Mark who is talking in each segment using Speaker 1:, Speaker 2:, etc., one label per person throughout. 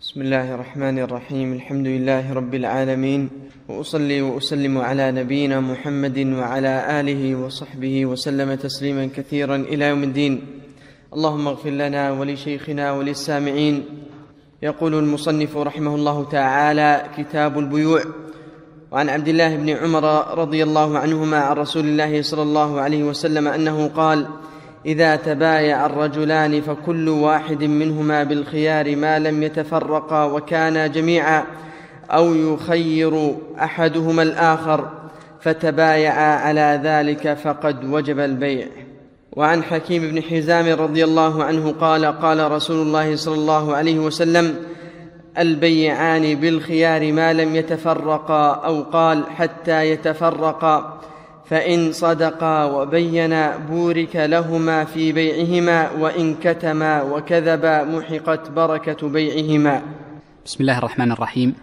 Speaker 1: بسم الله الرحمن الرحيم الحمد لله رب العالمين واصلي واسلم على نبينا محمد وعلى اله وصحبه وسلم تسليما كثيرا إلى يوم الدين اللهم اغفر لنا ولشيخنا وللسامعين يقول المصنف رحمه الله تعالى كتاب البيوع وعن عبد الله بن عمر رضي الله عنهما عن رسول الله صلى الله عليه وسلم انه قال إذا تبايع الرجلان فكل واحد منهما بالخيار ما لم يتفرقا وكانا جميعا أو يخير أحدهما الآخر فتبايعا على ذلك فقد وجب البيع. وعن حكيم بن حزام رضي الله عنه قال قال رسول الله صلى الله عليه وسلم البيعان بالخيار ما لم يتفرقا أو قال حتى يتفرقا. فإن صدقا وبينا بورك لهما في بيعهما وإن كتما وكذبا محقت بركة بيعهما.
Speaker 2: بسم الله الرحمن الرحيم.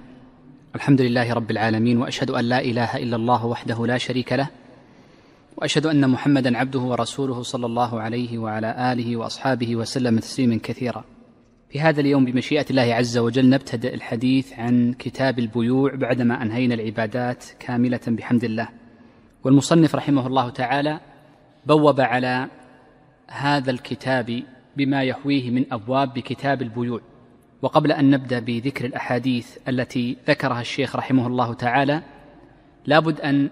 Speaker 2: الحمد لله رب العالمين وأشهد أن لا إله إلا الله وحده لا شريك له وأشهد أن محمدا عبده ورسوله صلى الله عليه وعلى آله وأصحابه وسلم تسليما كثيرا. في هذا اليوم بمشيئة الله عز وجل نبتدئ الحديث عن كتاب البيوع بعدما أنهينا العبادات كاملة بحمد الله. والمصنف رحمه الله تعالى بوب على هذا الكتاب بما يحويه من أبواب بكتاب البيوع. وقبل أن نبدأ بذكر الأحاديث التي ذكرها الشيخ رحمه الله تعالى لابد أن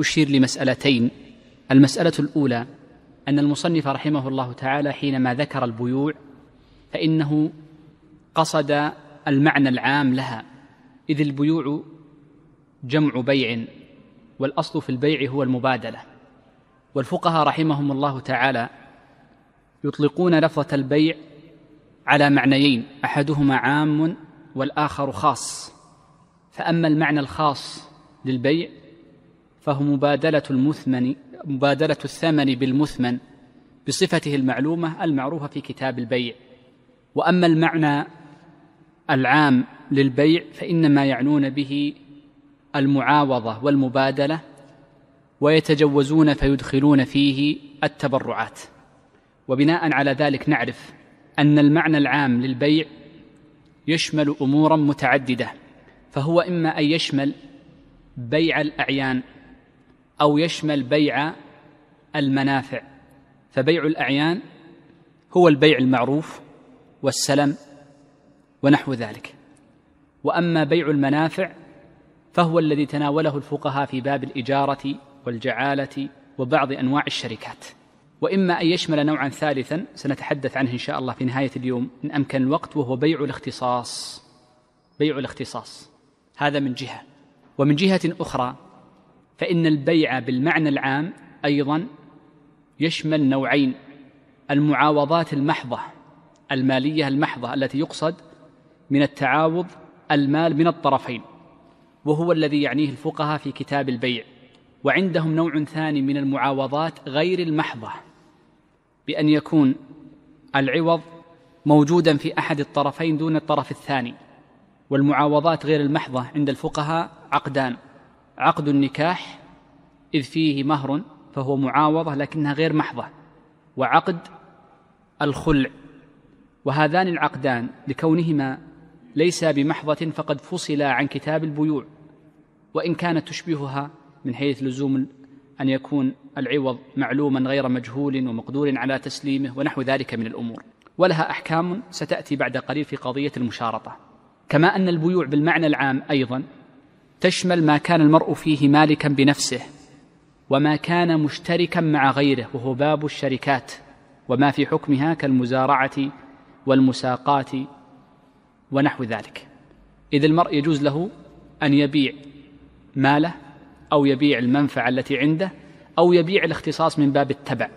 Speaker 2: أشير لمسألتين. المسألة الأولى أن المصنف رحمه الله تعالى حينما ذكر البيوع فإنه قصد المعنى العام لها إذ البيوع جمع بيع. والأصل في البيع هو المبادلة. والفقهاء رحمهم الله تعالى يطلقون لفظة البيع على معنيين أحدهما عام والآخر خاص. فأما المعنى الخاص للبيع فهو مبادلة المثمن مبادلة الثمن بالمثمن بصفته المعلومة المعروفة في كتاب البيع. وأما المعنى العام للبيع فإنما يعنون به المعاوضة والمبادلة ويتجوزون فيدخلون فيه التبرعات. وبناء على ذلك نعرف أن المعنى العام للبيع يشمل أمورا متعددة فهو إما أن يشمل بيع الأعيان أو يشمل بيع المنافع. فبيع الأعيان هو البيع المعروف والسلم ونحو ذلك. وأما بيع المنافع فهو الذي تناوله الفقهاء في باب الإجارة والجعالة وبعض أنواع الشركات. وإما أن يشمل نوعا ثالثا سنتحدث عنه إن شاء الله في نهاية اليوم إن أمكن الوقت وهو بيع الاختصاص. بيع الاختصاص. هذا من جهة. ومن جهة أخرى فإن البيع بالمعنى العام أيضا يشمل نوعين المعاوضات المحضة المالية المحضة التي يقصد من التعاوض المال من الطرفين. وهو الذي يعنيه الفقهاء في كتاب البيع. وعندهم نوع ثاني من المعاوضات غير المحضة بأن يكون العوض موجودا في أحد الطرفين دون الطرف الثاني والمعاوضات غير المحضة عند الفقهاء عقدان. عقد النكاح إذ فيه مهر فهو معاوضة لكنها غير محضة وعقد الخلع. وهذان العقدان لكونهما ليسا بمحضة فقد فصلا عن كتاب البيوع. وإن كانت تشبهها من حيث لزوم أن يكون العوض معلوما غير مجهول ومقدور على تسليمه ونحو ذلك من الأمور. ولها أحكام ستأتي بعد قليل في قضية المشارطة. كما أن البيوع بالمعنى العام أيضا تشمل ما كان المرء فيه مالكا بنفسه وما كان مشتركا مع غيره وهو باب الشركات وما في حكمها كالمزارعة والمساقات ونحو ذلك. إذ المرء يجوز له أن يبيع ماله أو يبيع المنفعة التي عنده أو يبيع الاختصاص من باب التبع.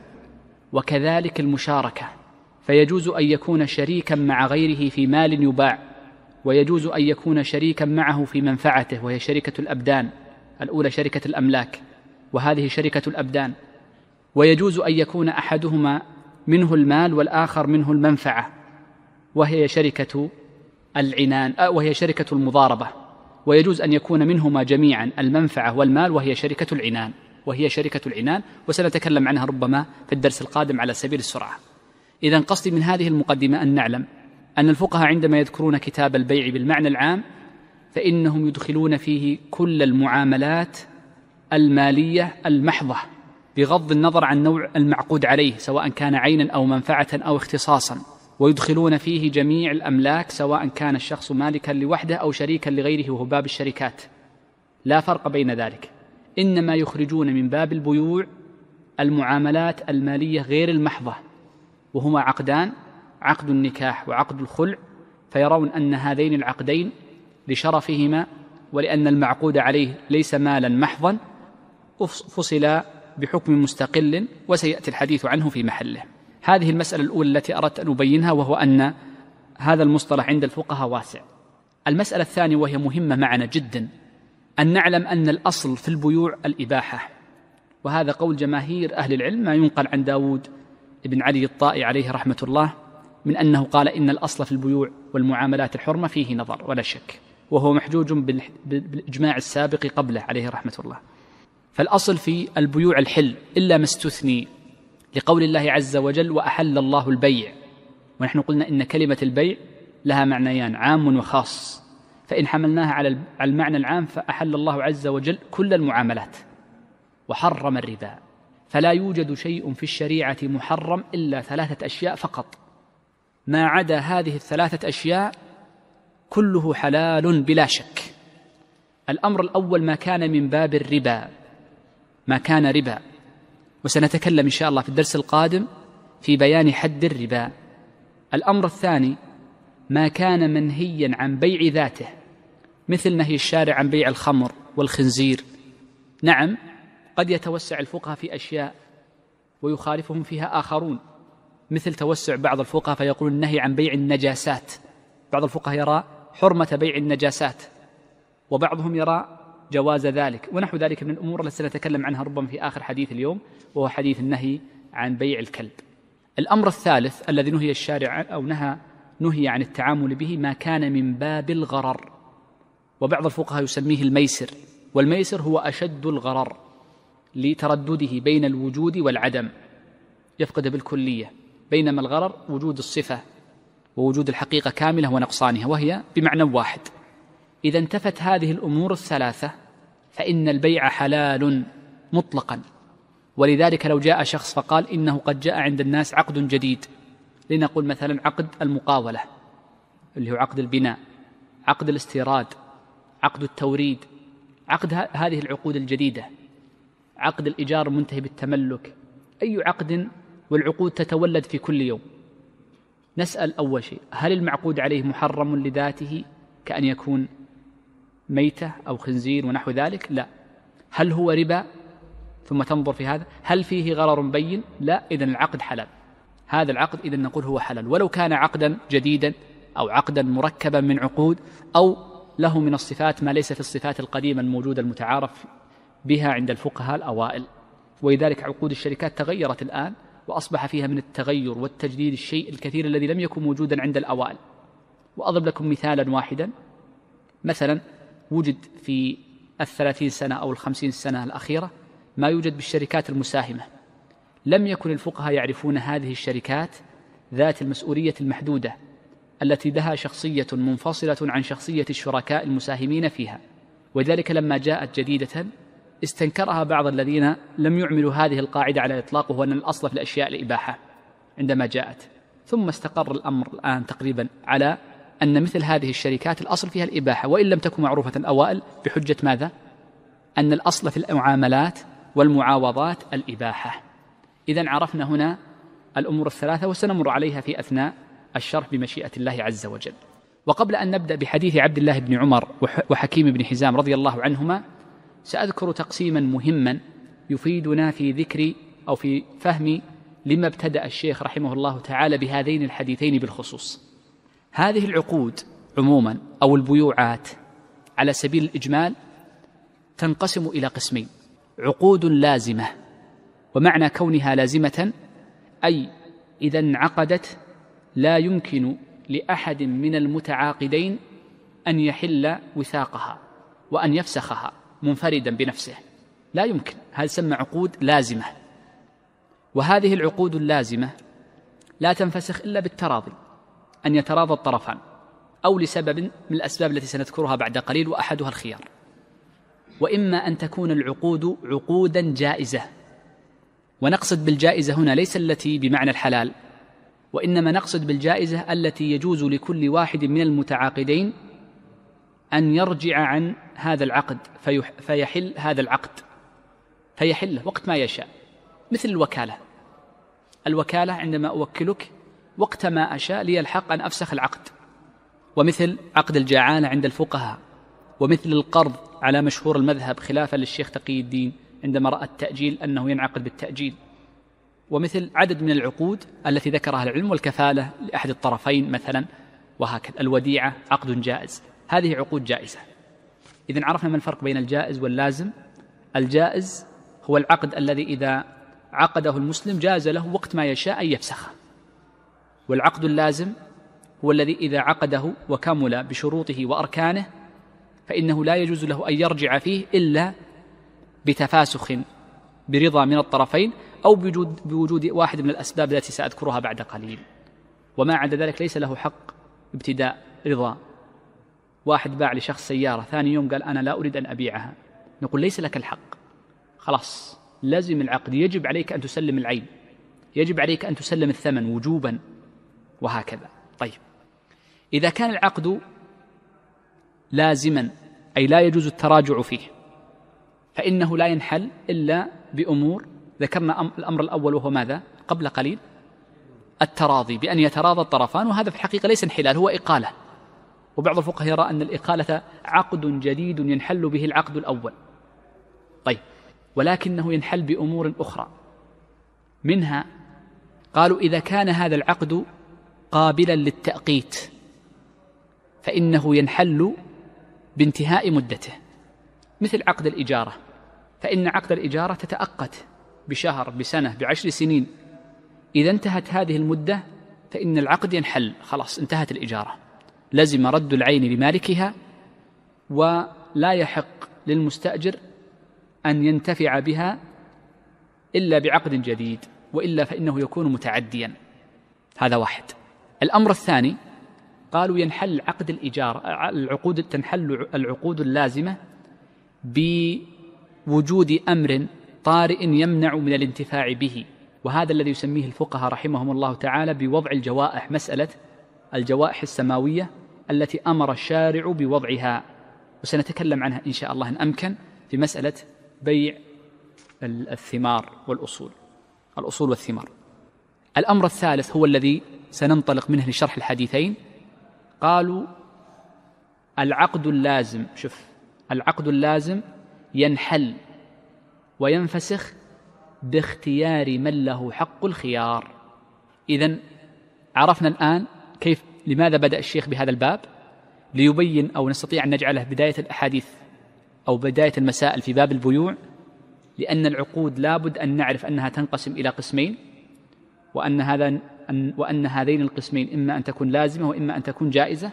Speaker 2: وكذلك المشاركة. فيجوز أن يكون شريكا مع غيره في مال يباع ويجوز أن يكون شريكا معه في منفعته وهي شركة الأبدان الأولى شركة الأملاك وهذه شركة الأبدان. ويجوز أن يكون أحدهما منه المال والآخر منه المنفعة وهي شركة العنان وهي شركة المضاربة. ويجوز أن يكون منهما جميعا المنفعة والمال وهي شركة العنان وهي شركة العنان وسنتكلم عنها ربما في الدرس القادم على سبيل السرعة. اذا قصدي من هذه المقدمة أن نعلم أن الفقهاء عندما يذكرون كتاب البيع بالمعنى العام فإنهم يدخلون فيه كل المعاملات المالية المحضة بغض النظر عن نوع المعقود عليه سواء كان عينا أو منفعة أو اختصاصا. ويدخلون فيه جميع الأملاك سواء كان الشخص مالكا لوحده أو شريكا لغيره وهو باب الشركات. لا فرق بين ذلك. إنما يخرجون من باب البيوع المعاملات المالية غير المحضة وهما عقدان عقد النكاح وعقد الخلع فيرون أن هذين العقدين لشرفهما ولأن المعقود عليه ليس مالا محضا فصلا بحكم مستقل وسيأتي الحديث عنه في محله. هذه المسألة الأولى التي أردت أن أبينها وهو أن هذا المصطلح عند الفقهاء واسع. المسألة الثانية وهي مهمة معنا جدا. أن نعلم أن الأصل في البيوع الإباحة. وهذا قول جماهير أهل العلم ما ينقل عن داود بن علي الطائي عليه رحمة الله من أنه قال إن الأصل في البيوع والمعاملات الحرمة فيه نظر ولا شك. وهو محجوج بالإجماع السابق قبله عليه رحمة الله. فالأصل في البيوع الحل إلا ما استثني لقول الله عز وجل وأحل الله البيع. ونحن قلنا إن كلمة البيع لها معنيان عام وخاص. فإن حملناها على المعنى العام فأحل الله عز وجل كل المعاملات وحرم الربا. فلا يوجد شيء في الشريعة محرم إلا ثلاثة أشياء فقط. ما عدا هذه الثلاثة أشياء كله حلال بلا شك. الأمر الأول ما كان من باب الربا. ما كان ربا. وسنتكلم إن شاء الله في الدرس القادم في بيان حد الربا. الأمر الثاني ما كان منهيا عن بيع ذاته مثل نهي الشارع عن بيع الخمر والخنزير. نعم قد يتوسع الفقهاء في أشياء ويخالفهم فيها آخرون مثل توسع بعض الفقهاء فيقول النهي عن بيع النجاسات. بعض الفقهاء يرى حرمة بيع النجاسات وبعضهم يرى جواز ذلك. ونحو ذلك من الأمور التي سنتكلم عنها ربما في آخر حديث اليوم وهو حديث النهي عن بيع الكلب. الأمر الثالث الذي نهي الشارع أو نهى نهي عن التعامل به ما كان من باب الغرر. وبعض الفقهاء يسميه الميسر والميسر هو أشد الغرر لتردده بين الوجود والعدم. يفقد بالكلية. بينما الغرر وجود الصفة ووجود الحقيقة كاملة ونقصانها وهي بمعنى واحد. إذا انتفت هذه الأمور الثلاثة فإن البيع حلال مطلقا. ولذلك لو جاء شخص فقال إنه قد جاء عند الناس عقد جديد. لنقول مثلا عقد المقاولة اللي هو عقد البناء عقد الاستيراد عقد التوريد عقد هذه العقود الجديدة عقد الإيجار المنتهي بالتملك. أي عقد والعقود تتولد في كل يوم. نسأل أول شيء هل المعقود عليه محرم لذاته كأن يكون؟ ميتة أو خنزير ونحو ذلك؟ لا. هل هو ربا؟ ثم تنظر في هذا. هل فيه غرر بين؟ لا. إذا العقد حلال. هذا العقد إذا نقول هو حلال. ولو كان عقدا جديدا أو عقدا مركبا من عقود أو له من الصفات ما ليس في الصفات القديمة الموجودة المتعارف بها عند الفقهاء الأوائل. ولذلك عقود الشركات تغيرت الآن وأصبح فيها من التغير والتجديد الشيء الكثير الذي لم يكن موجودا عند الأوائل. وأضرب لكم مثالا واحدا. مثلا وجد في الثلاثين سنة أو الخمسين سنة الأخيرة ما يوجد بالشركات المساهمة. لم يكن الفقهاء يعرفون هذه الشركات ذات المسؤولية المحدودة التي لها شخصية منفصلة عن شخصية الشركاء المساهمين فيها. وذلك لما جاءت جديدة استنكرها بعض الذين لم يعملوا هذه القاعدة على الإطلاق وهو أن الأصل في الأشياء الإباحة عندما جاءت. ثم استقر الأمر الآن تقريبا على أن مثل هذه الشركات الأصل فيها الإباحة وإن لم تكن معروفة الأوائل بحجة ماذا؟ أن الأصل في المعاملات والمعاوضات الإباحة. إذا عرفنا هنا الأمور الثلاثة وسنمر عليها في أثناء الشرح بمشيئة الله عز وجل. وقبل أن نبدأ بحديث عبد الله بن عمر وحكيم بن حزام رضي الله عنهما سأذكر تقسيما مهما يفيدنا في ذكر أو في فهم لما ابتدأ الشيخ رحمه الله تعالى بهذين الحديثين بالخصوص. هذه العقود عموما أو البيوعات على سبيل الإجمال تنقسم إلى قسمين. عقود لازمة ومعنى كونها لازمة أي إذا انعقدت لا يمكن لأحد من المتعاقدين أن يحل وثاقها وأن يفسخها منفردا بنفسه. لا يمكن. هذا سمى عقود لازمة. وهذه العقود اللازمة لا تنفسخ إلا بالتراضي. أن يتراضى الطرفان أو لسبب من الأسباب التي سنذكرها بعد قليل وأحدها الخيار. وإما أن تكون العقود عقودا جائزة. ونقصد بالجائزة هنا ليس التي بمعنى الحلال وإنما نقصد بالجائزة التي يجوز لكل واحد من المتعاقدين أن يرجع عن هذا العقد فيحل هذا العقد. فيحله وقت ما يشاء مثل الوكالة. الوكالة عندما أوكلك وقت ما أشاء لي الحق أن أفسخ العقد. ومثل عقد الجعالة عند الفقهاء ومثل القرض على مشهور المذهب خلافا للشيخ تقي الدين عندما رأى التأجيل أنه ينعقد بالتأجيل. ومثل عدد من العقود التي ذكرها العلم والكفالة لأحد الطرفين مثلا وهكذا الوديعة عقد جائز. هذه عقود جائزة. إذا عرفنا ما الفرق بين الجائز واللازم. الجائز هو العقد الذي إذا عقده المسلم جاز له وقت ما يشاء أن يفسخه. والعقد اللازم هو الذي إذا عقده وكمل بشروطه وأركانه فإنه لا يجوز له أن يرجع فيه إلا بتفاسخ برضا من الطرفين أو بوجود, بوجود واحد من الأسباب التي سأذكرها بعد قليل. وما عدا ذلك ليس له حق ابتداء رضا. واحد باع لشخص سيارة ثاني يوم قال أنا لا أريد أن أبيعها. نقول ليس لك الحق. خلاص لازم العقد. يجب عليك أن تسلم العين. يجب عليك أن تسلم الثمن وجوبا. وهكذا. طيب. إذا كان العقد لازما أي لا يجوز التراجع فيه فإنه لا ينحل إلا بأمور ذكرنا الأمر الأول وهو ماذا؟ قبل قليل التراضي بأن يتراضى الطرفان وهذا في الحقيقة ليس انحلال هو إقالة. وبعض الفقهاء يرى أن الإقالة عقد جديد ينحل به العقد الأول. طيب. ولكنه ينحل بأمور أخرى. منها قالوا إذا كان هذا العقد قابلا للتأقيت فإنه ينحل بانتهاء مدته. مثل عقد الإجارة فإن عقد الإجارة تتأقت بشهر بسنة بعشر سنين. إذا انتهت هذه المدة فإن العقد ينحل. خلاص انتهت الإجارة. لزم رد العين لمالكها ولا يحق للمستأجر أن ينتفع بها إلا بعقد جديد وإلا فإنه يكون متعديا. هذا واحد. الأمر الثاني قالوا ينحل عقد الإيجار العقود تنحل العقود اللازمة بوجود أمر طارئ يمنع من الانتفاع به. وهذا الذي يسميه الفقهاء رحمهم الله تعالى بوضع الجوائح مسألة الجوائح السماوية التي أمر الشارع بوضعها. وسنتكلم عنها إن شاء الله إن أمكن في مسألة بيع الثمار والأصول الأصول والثمار. الأمر الثالث هو الذي سننطلق منه لشرح الحديثين. قالوا العقد اللازم شوف العقد اللازم ينحل وينفسخ باختيار من له حق الخيار. إذا عرفنا الآن كيف لماذا بدأ الشيخ بهذا الباب؟ ليبين أو نستطيع أن نجعله بداية الأحاديث أو بداية المسائل في باب البيوع لأن العقود لابد أن نعرف أنها تنقسم إلى قسمين وأن هذا أن وأن هذين القسمين إما أن تكون لازمة وإما أن تكون جائزة.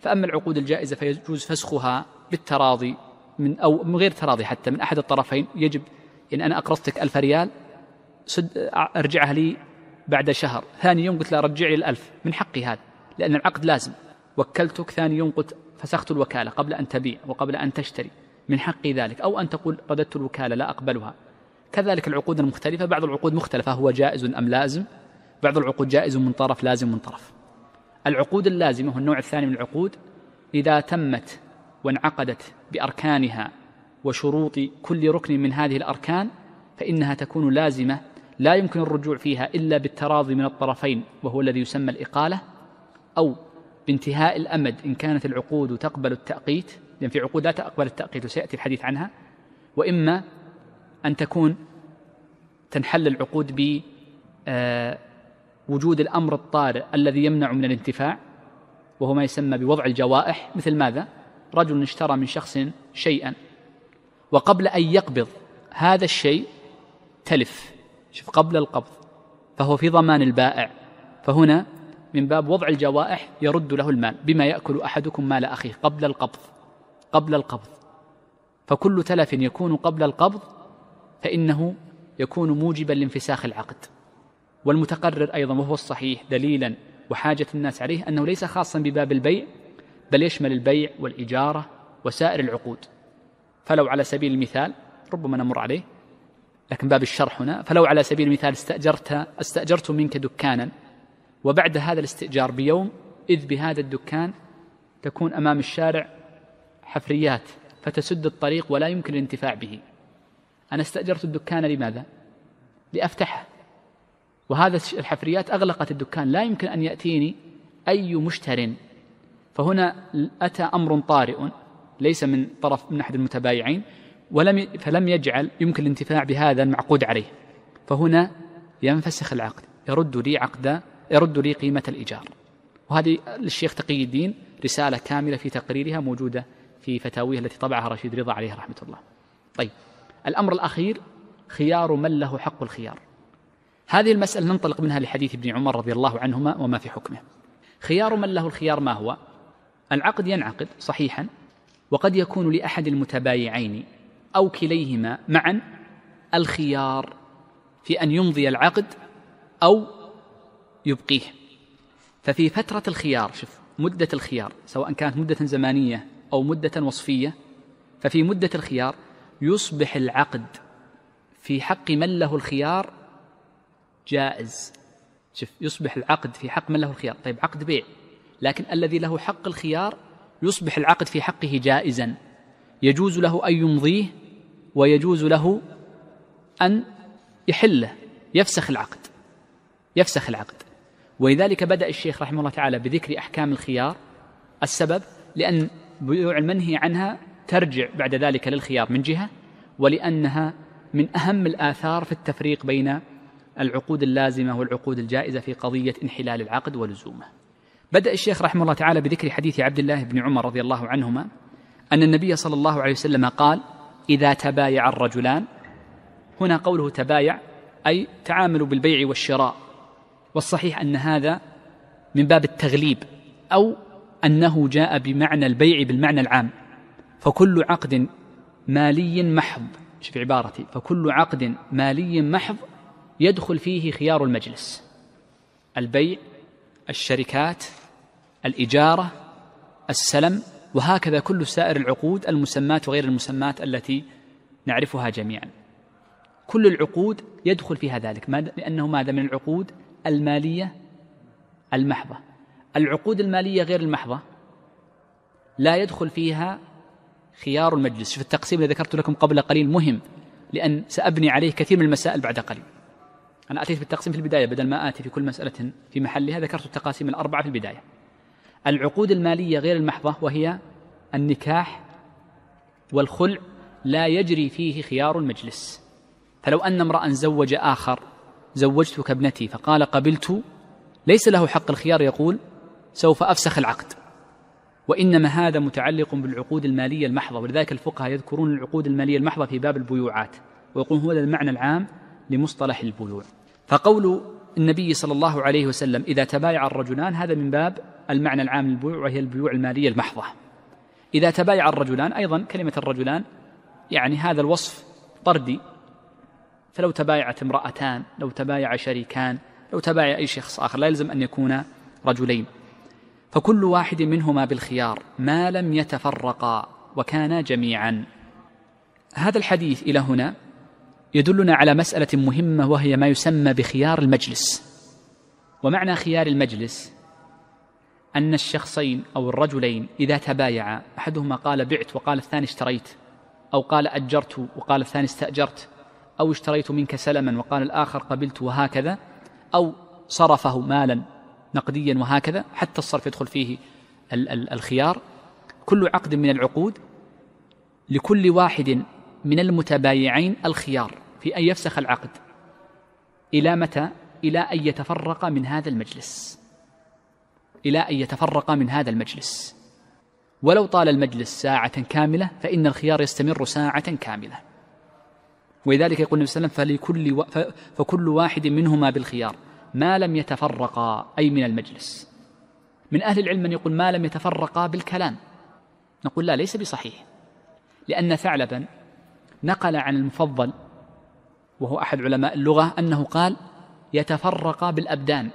Speaker 2: فأما العقود الجائزة فيجوز فسخها بالتراضي من أو من غير تراضي حتى من أحد الطرفين. يجب إن أنا أقرضتك ألف ريال سد أرجعها لي بعد شهر. ثاني يوم قلت له رجع لي الألف. من حقي هذا لأن العقد لازم. وكلتك ثاني يوم قلت فسخت الوكالة قبل أن تبيع وقبل أن تشتري. من حقي ذلك. أو أن تقول رددت الوكالة لا أقبلها. كذلك العقود المختلفة بعض العقود مختلفة هو جائز أم لازم. بعض العقود جائز من طرف لازم من طرف. العقود اللازمة هو النوع الثاني من العقود إذا تمت وانعقدت بأركانها وشروط كل ركن من هذه الأركان فإنها تكون لازمة لا يمكن الرجوع فيها إلا بالتراضي من الطرفين وهو الذي يسمى الإقالة أو بانتهاء الأمد إن كانت العقود تقبل التأقيت لأن في عقود لا تقبل التأقيت وسيأتي الحديث عنها وإما أن تكون تنحل العقود ب آه، وجود الأمر الطارئ الذي يمنع من الانتفاع وهو ما يسمى بوضع الجوائح مثل ماذا؟ رجل اشترى من شخص شيئا وقبل أن يقبض هذا الشيء تلف شوف قبل القبض فهو في ضمان البائع فهنا من باب وضع الجوائح يرد له المال بما يأكل أحدكم مال أخيه قبل القبض قبل القبض فكل تلف يكون قبل القبض فإنه يكون موجبا لانفساخ العقد والمتقرر أيضا وهو الصحيح دليلا وحاجة الناس عليه أنه ليس خاصا بباب البيع بل يشمل البيع والإجارة وسائر العقود. فلو على سبيل المثال ربما نمر عليه لكن باب الشرح هنا فلو على سبيل المثال استأجرت استأجرت منك دكانا وبعد هذا الاستئجار بيوم إذ بهذا الدكان تكون أمام الشارع حفريات فتسد الطريق ولا يمكن الانتفاع به. أنا استأجرت الدكان لماذا؟ لأفتحه. وهذا الحفريات أغلقت الدكان. لا يمكن أن يأتيني أي مشتر. فهنا أتى أمر طارئ ليس من طرف من أحد المتبايعين ولم فلم يجعل يمكن الانتفاع بهذا المعقود عليه. فهنا ينفسخ العقد يرد لي عقد يرد لي قيمة الإيجار. وهذه للشيخ تقي الدين رسالة كاملة في تقريرها موجودة في فتاويه التي طبعها رشيد رضا عليه رحمة الله. طيب الأمر الأخير خيار من له حق الخيار. هذه المسألة ننطلق منها لحديث ابن عمر رضي الله عنهما وما في حكمه. خيار من له الخيار ما هو؟ العقد ينعقد صحيحا وقد يكون لأحد المتبايعين أو كليهما معا الخيار في أن يمضي العقد أو يبقيه. ففي فترة الخيار شوف مدة الخيار سواء كانت مدة زمانية أو مدة وصفية ففي مدة الخيار يصبح العقد في حق من له الخيار جائز. شوف يصبح العقد في حق من له الخيار. طيب عقد بيع. لكن الذي له حق الخيار يصبح العقد في حقه جائزا. يجوز له أن يمضيه ويجوز له أن يحله. يفسخ العقد. يفسخ العقد. ولذلك بدأ الشيخ رحمه الله تعالى بذكر أحكام الخيار السبب لأن بيوع المنهي عنها ترجع بعد ذلك للخيار من جهة ولأنها من أهم الآثار في التفريق بين العقود اللازمة والعقود الجائزة في قضية انحلال العقد ولزومه. بدأ الشيخ رحمه الله تعالى بذكر حديث عبد الله بن عمر رضي الله عنهما أن النبي صلى الله عليه وسلم قال إذا تبايع الرجلان هنا قوله تبايع أي تعاملوا بالبيع والشراء. والصحيح أن هذا من باب التغليب أو أنه جاء بمعنى البيع بالمعنى العام. فكل عقد مالي محض شوف عبارتي فكل عقد مالي محض يدخل فيه خيار المجلس. البيع الشركات الإجارة السلم وهكذا كل سائر العقود المسمات وغير المسمات التي نعرفها جميعا. كل العقود يدخل فيها ذلك لأنه ماذا من العقود؟ المالية المحضة. العقود المالية غير المحضة لا يدخل فيها خيار المجلس. في التقسيم الذي ذكرت لكم قبل قليل مهم لأن سأبني عليه كثير من المسائل بعد قليل. أنا أتيت بالتقسيم في البداية بدل ما آتي في كل مسألة في محلها ذكرت التقاسيم الأربعة في البداية. العقود المالية غير المحضة وهي النكاح والخلع لا يجري فيه خيار المجلس. فلو أن امرأ زوج آخر زوجتك ابنتي فقال قبلت ليس له حق الخيار يقول سوف أفسخ العقد. وإنما هذا متعلق بالعقود المالية المحضة ولذلك الفقهاء يذكرون العقود المالية المحضة في باب البيوعات ويقولون هو المعنى العام لمصطلح البيوع فقول النبي صلى الله عليه وسلم إذا تبايع الرجلان هذا من باب المعنى العام للبيوع وهي البيوع المالية المحضة. إذا تبايع الرجلان أيضا كلمة الرجلان يعني هذا الوصف طردي. فلو تبايعت امرأتان لو تبايع شريكان لو تبايع أي شخص آخر لا يلزم أن يكون رجلين. فكل واحد منهما بالخيار ما لم يتفرقا وكانا جميعا. هذا الحديث إلى هنا. يدلنا على مسألة مهمة وهي ما يسمى بخيار المجلس. ومعنى خيار المجلس أن الشخصين أو الرجلين إذا تبايعا أحدهما قال بعت وقال الثاني اشتريت أو قال أجرت وقال الثاني استأجرت أو اشتريت منك سلما وقال الآخر قبلت وهكذا أو صرفه مالا نقديا وهكذا حتى الصرف يدخل فيه الخيار. كل عقد من العقود لكل واحد من المتبايعين الخيار. في أن يفسخ العقد. إلى متى؟ إلى أن يتفرق من هذا المجلس. إلى أن يتفرق من هذا المجلس. ولو طال المجلس ساعة كاملة فإن الخيار يستمر ساعة كاملة. ولذلك يقول النبي صلى الله عليه وسلم فلكل. فكل واحد منهما بالخيار. ما لم يتفرقا أي من المجلس. من أهل العلم من يقول ما لم يتفرقا بالكلام. نقول لا ليس بصحيح. لأن ثعلبا نقل عن المفضل وهو أحد علماء اللغة أنه قال يتفرقا بالأبدان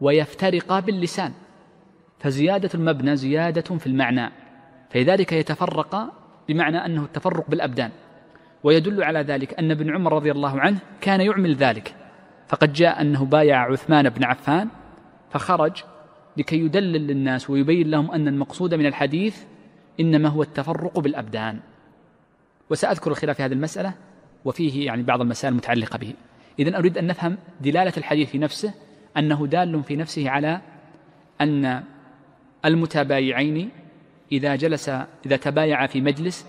Speaker 2: ويفترقا باللسان فزيادة المبنى زيادة في المعنى فلذلك يتفرقا بمعنى أنه التفرق بالأبدان. ويدل على ذلك أن ابن عمر رضي الله عنه كان يعمل ذلك فقد جاء أنه بايع عثمان بن عفان فخرج لكي يدلل للناس ويبين لهم أن المقصود من الحديث إنما هو التفرق بالأبدان. وسأذكر الخلاف في هذه المسألة. وفيه يعني بعض المسائل المتعلقة به. إذا أريد أن نفهم دلالة الحديث في نفسه أنه دال في نفسه على أن المتبايعين إذا جلس إذا تبايع في مجلس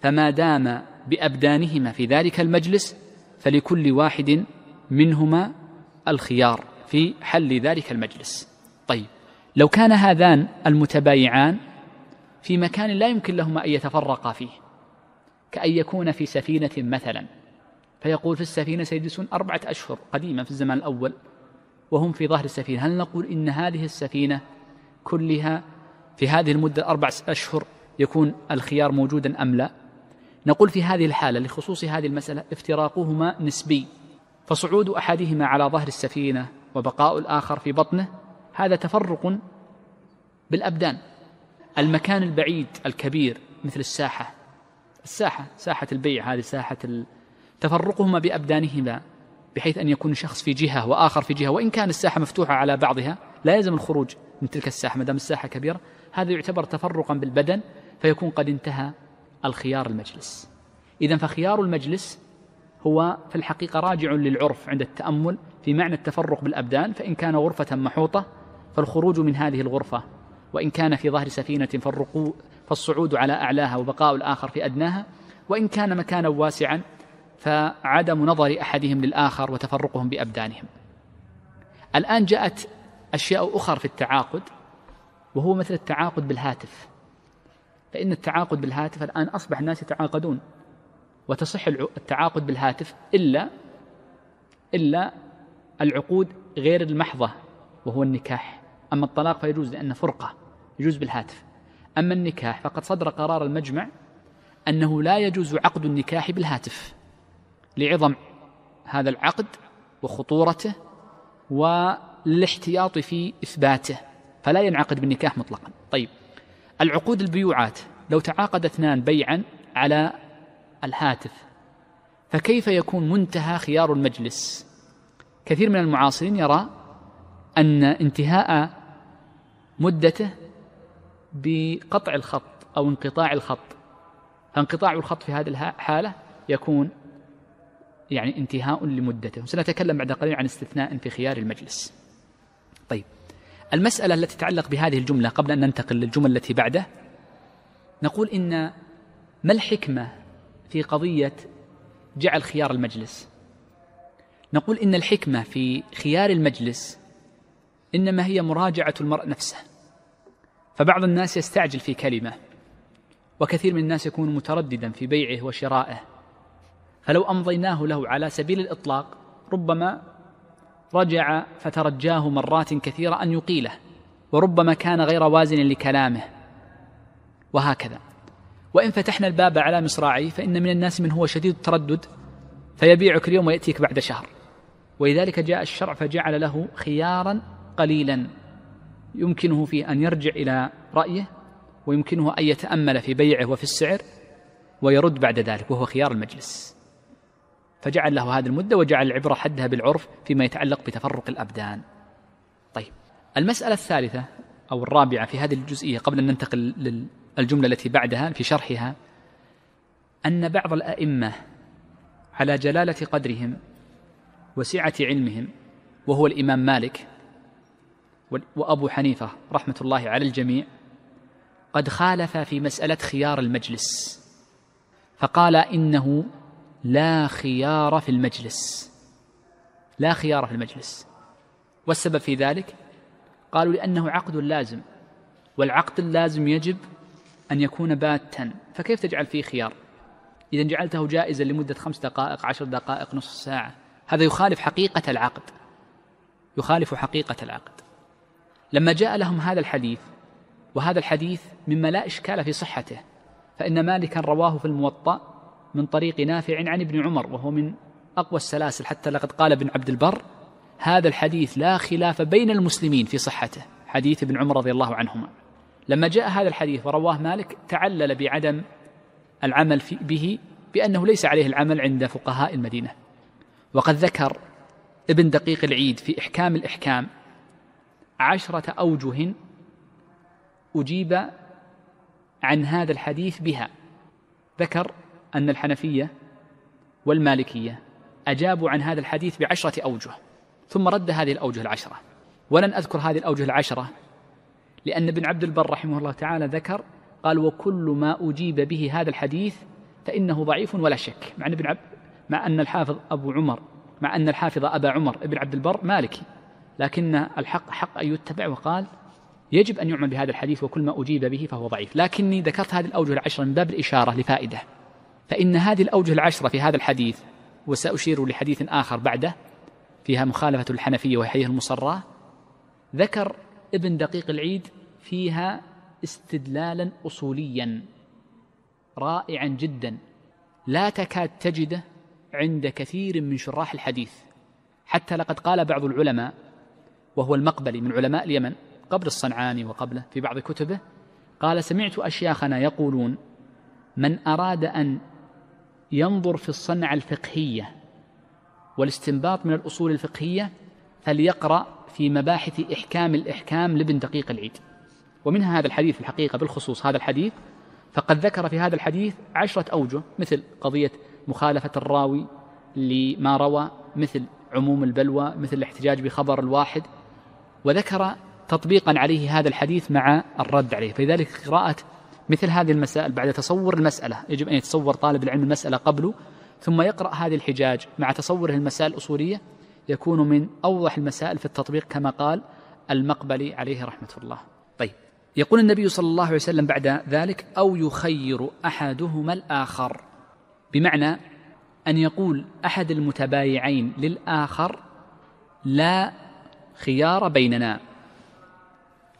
Speaker 2: فما دام بأبدانهما في ذلك المجلس فلكل واحد منهما الخيار في حل ذلك المجلس. طيب لو كان هذان المتبايعان في مكان لا يمكن لهما أن يتفرقا فيه كأن يكون في سفينة مثلا. فيقول في السفينة سيجلسون أربعة أشهر قديما في الزمان الأول وهم في ظهر السفينة. هل نقول إن هذه السفينة كلها في هذه المدة أربع أشهر يكون الخيار موجودا أم لا؟ نقول في هذه الحالة لخصوص هذه المسألة افتراقهما نسبي. فصعود أحدهما على ظهر السفينة وبقاء الآخر في بطنه هذا تفرق بالأبدان. المكان البعيد الكبير مثل الساحة الساحة ساحة البيع هذه ساحة تفرقهما بأبدانهما بحيث أن يكون شخص في جهة وآخر في جهة وإن كان الساحة مفتوحة على بعضها لا يلزم الخروج من تلك الساحة ما دام الساحة كبيرة. هذا يعتبر تفرقا بالبدن فيكون قد انتهى الخيار المجلس. إذا فخيار المجلس هو في الحقيقة راجع للعرف عند التأمل في معنى التفرق بالأبدان. فإن كان غرفة محوطة فالخروج من هذه الغرفة وإن كان في ظهر سفينة فالرقو فالصعود على أعلاها وبقاء الآخر في أدناها وإن كان مكانا واسعا فعدم نظر أحدهم للآخر وتفرقهم بأبدانهم. الآن جاءت أشياء أخرى في التعاقد وهو مثل التعاقد بالهاتف. فإن التعاقد بالهاتف الآن أصبح الناس يتعاقدون وتصح التعاقد بالهاتف إلا إلا العقود غير المحضة وهو النكاح. أما الطلاق فيجوز لأنه فرقة يجوز بالهاتف. أما النكاح فقد صدر قرار المجمع أنه لا يجوز عقد النكاح بالهاتف لعظم هذا العقد وخطورته والاحتياط في إثباته فلا ينعقد بالنكاح مطلقا. طيب العقود البيوعات لو تعاقد اثنان بيعا على الهاتف فكيف يكون منتهى خيار المجلس؟ كثير من المعاصرين يرى أن انتهاء مدته بقطع الخط أو انقطاع الخط. فانقطاع الخط في هذه الحالة يكون يعني انتهاء لمدته. سنتكلم بعد قليل عن استثناء في خيار المجلس. طيب. المسألة التي تتعلق بهذه الجملة قبل أن ننتقل للجمل التي بعده نقول إن ما الحكمة في قضية جعل خيار المجلس؟ نقول إن الحكمة في خيار المجلس إنما هي مراجعة المرء نفسه. فبعض الناس يستعجل في كلمة وكثير من الناس يكون مترددا في بيعه وشرائه. فلو أمضيناه له على سبيل الإطلاق ربما رجع فترجاه مرات كثيرة أن يقيله وربما كان غير وازن لكلامه. وهكذا. وإن فتحنا الباب على مصراعيه فإن من الناس من هو شديد التردد فيبيعك اليوم ويأتيك بعد شهر. ولذلك جاء الشرع فجعل له خيارا قليلا. يمكنه فيه أن يرجع إلى رأيه ويمكنه أن يتأمل في بيعه وفي السعر ويرد بعد ذلك وهو خيار المجلس. فجعل له هذه المدة وجعل العبرة حدها بالعرف فيما يتعلق بتفرق الأبدان. طيب المسألة الثالثة أو الرابعة في هذه الجزئية قبل أن ننتقل للجملة التي بعدها في شرحها أن بعض الأئمة على جلالة قدرهم وسعة علمهم وهو الإمام مالك وأبو حنيفة رحمة الله على الجميع قد خالف في مسألة خيار المجلس فقال إنه لا خيار في المجلس لا خيار في المجلس. والسبب في ذلك؟ قالوا لأنه عقد لازم والعقد اللازم يجب أن يكون باتا فكيف تجعل فيه خيار؟ إذا جعلته جائزا لمدة خمس دقائق عشر دقائق نصف ساعة هذا يخالف حقيقة العقد يخالف حقيقة العقد. لما جاء لهم هذا الحديث وهذا الحديث مما لا إشكال في صحته فإن مالكا رواه في الموطأ من طريق نافع عن ابن عمر وهو من أقوى السلاسل حتى لقد قال ابن عبد البر هذا الحديث لا خلاف بين المسلمين في صحته حديث ابن عمر رضي الله عنهما. لما جاء هذا الحديث ورواه مالك تعلل بعدم العمل به بأنه ليس عليه العمل عند فقهاء المدينة. وقد ذكر ابن دقيق العيد في إحكام الإحكام عشرة أوجه أجيب عن هذا الحديث بها. ذكر أن الحنفية والمالكية أجابوا عن هذا الحديث بعشرة أوجه ثم رد هذه الأوجه العشرة. ولن أذكر هذه الأوجه العشرة لأن ابن عبد البر رحمه الله تعالى ذكر قال وكل ما أجيب به هذا الحديث فإنه ضعيف ولا شك. مع أن ابن عبد مع أن الحافظ أبو عمر مع أن الحافظ أبا عمر ابن عبد البر مالكي. لكن الحق حق أن يتبع وقال يجب أن يعمل بهذا الحديث وكل ما أجيب به فهو ضعيف. لكني ذكرت هذه الأوجه العشرة من باب الإشارة لفائدة. فإن هذه الأوجه العشرة في هذا الحديث وسأشير لحديث آخر بعده فيها مخالفة الحنفية وهي المصراه ذكر ابن دقيق العيد فيها استدلالا أصوليا رائعا جدا. لا تكاد تجده عند كثير من شراح الحديث. حتى لقد قال بعض العلماء وهو المقبلي من علماء اليمن قبل الصنعاني وقبله في بعض كتبه قال سمعت أشياخنا يقولون من أراد أن ينظر في الصنعة الفقهية والاستنباط من الأصول الفقهية فليقرأ في مباحث إحكام الإحكام لابن دقيق العيد ومنها هذا الحديث في الحقيقة بالخصوص هذا الحديث فقد ذكر في هذا الحديث عشرة أوجه مثل قضية مخالفة الراوي لما روى مثل عموم البلوى مثل الاحتجاج بخبر الواحد. وذكر تطبيقا عليه هذا الحديث مع الرد عليه. فلذلك قراءة مثل هذه المسائل بعد تصور المسألة. يجب أن يتصور طالب العلم المسألة قبله ثم يقرأ هذه الحجاج. مع تصوره المسائل الأصولية يكون من أوضح المسائل في التطبيق كما قال المقبلي عليه رحمة الله. طيب. يقول النبي صلى الله عليه وسلم بعد ذلك أو يخير أحدهما الآخر. بمعنى أن يقول أحد المتبايعين للآخر لا خيار بيننا.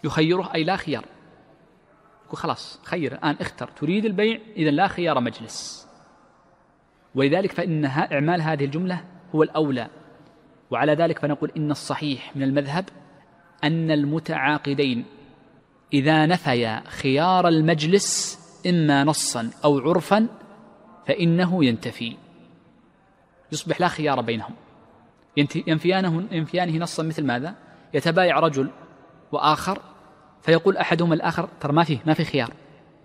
Speaker 2: يخيره أي لا خيار. يقول خلاص خير الآن اختر. تريد البيع إذا لا خيار مجلس. ولذلك فإن إعمال هذه الجملة هو الأولى. وعلى ذلك فنقول إن الصحيح من المذهب أن المتعاقدين إذا نفيا خيار المجلس إما نصا أو عرفا فإنه ينتفي. يصبح لا خيار بينهم. ينفيانه ينفيانه نصا مثل ماذا؟ يتبايع رجل وآخر فيقول أحدهما الآخر ترى ما فيه ما في خيار.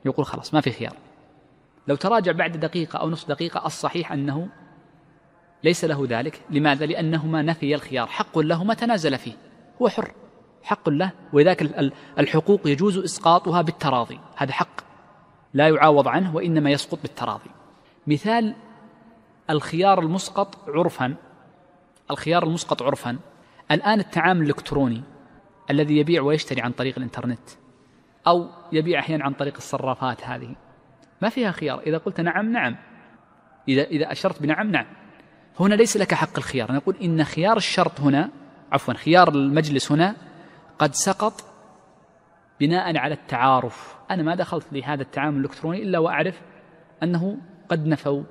Speaker 2: يقول خلاص ما في خيار. لو تراجع بعد دقيقة أو نصف دقيقة الصحيح أنه ليس له ذلك. لماذا؟ لأنهما نفي الخيار. حق لهما تنازل فيه. هو حر. حق له. ولذلك الحقوق يجوز إسقاطها بالتراضي. هذا حق. لا يعاوض عنه وإنما يسقط بالتراضي. مثال الخيار المسقط عرفا. الخيار المسقط عرفا. الآن التعامل الإلكتروني الذي يبيع ويشتري عن طريق الإنترنت أو يبيع أحيانا عن طريق الصرافات هذه. ما فيها خيار. إذا قلت نعم نعم. إذا إذا أشرت بنعم نعم. هنا ليس لك حق الخيار. نقول إن خيار الشرط هنا عفوا خيار المجلس هنا قد سقط بناء على التعارف. أنا ما دخلت لهذا التعامل الإلكتروني إلا وأعرف أنه قد نفوا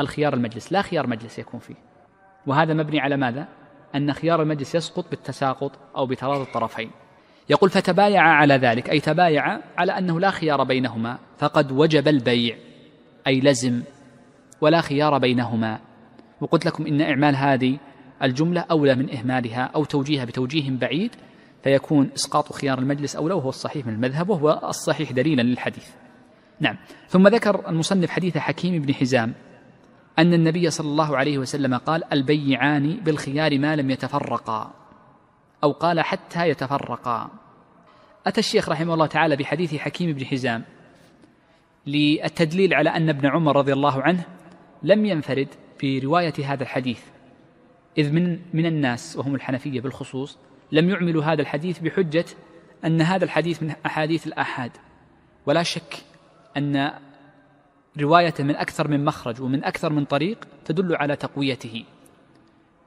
Speaker 2: الخيار المجلس. لا خيار مجلس يكون فيه. وهذا مبني على ماذا؟ أن خيار المجلس يسقط بالتساقط أو بتراضي الطرفين. يقول فتبايع على ذلك أي تبايع على أنه لا خيار بينهما فقد وجب البيع أي لزم ولا خيار بينهما. وقلت لكم إن إعمال هذه الجملة أولى من إهمالها أو توجيهها بتوجيه بعيد فيكون إسقاط خيار المجلس أولى وهو الصحيح من المذهب وهو الصحيح دليلا للحديث. نعم. ثم ذكر المصنف حديث حكيم بن حزام. أن النبي صلى الله عليه وسلم قال البيعان بالخيار ما لم يتفرقا أو قال حتى يتفرقا. أتى الشيخ رحمه الله تعالى بحديث حكيم بن حزام للتدليل على أن ابن عمر رضي الله عنه لم ينفرد في رواية هذا الحديث إذ من من الناس وهم الحنفية بالخصوص لم يعملوا هذا الحديث بحجة أن هذا الحديث من أحاديث الآحاد. ولا شك أن روايته من أكثر من مخرج ومن أكثر من طريق تدل على تقويته.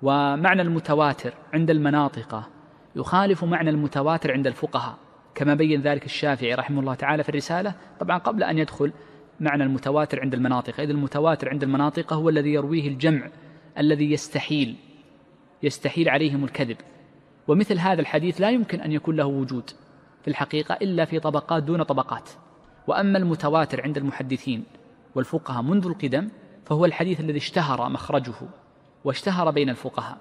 Speaker 2: ومعنى المتواتر عند المناطق يخالف معنى المتواتر عند الفقهاء كما بين ذلك الشافعي رحمه الله تعالى في الرسالة طبعا قبل أن يدخل معنى المتواتر عند المناطق. إذ المتواتر عند المناطق هو الذي يرويه الجمع الذي يستحيل يستحيل عليهم الكذب. ومثل هذا الحديث لا يمكن أن يكون له وجود في الحقيقة إلا في طبقات دون طبقات. وأما المتواتر عند المحدثين والفقهاء منذ القدم فهو الحديث الذي اشتهر مخرجه واشتهر بين الفقهاء.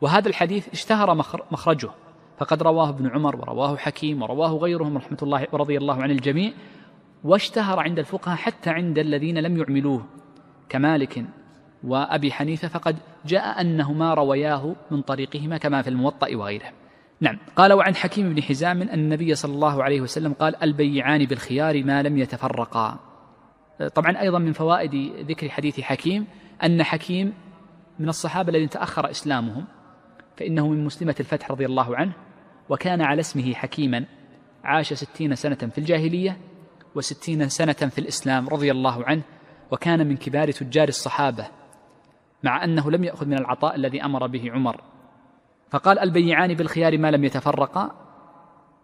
Speaker 2: وهذا الحديث اشتهر مخرجه. فقد رواه ابن عمر ورواه حكيم ورواه غيرهم رحمة الله ورضي الله عن الجميع واشتهر عند الفقهاء حتى عند الذين لم يعملوه. كمالك وأبي حنيفة فقد جاء أنهما روياه من طريقهما كما في الموطأ وغيره. نعم. قال وعن حكيم بن حزام أن النبي صلى الله عليه وسلم قال البيعان بالخيار ما لم يتفرقا. طبعا أيضا من فوائد ذكر حديث حكيم أن حكيم من الصحابة الذين تأخر إسلامهم فإنه من مسلمة الفتح رضي الله عنه وكان على اسمه حكيما عاش ستين سنة في الجاهلية وستين سنة في الإسلام رضي الله عنه وكان من كبار تجار الصحابة مع أنه لم يأخذ من العطاء الذي أمر به عمر. فقال البيعان بالخيار ما لم يتفرقا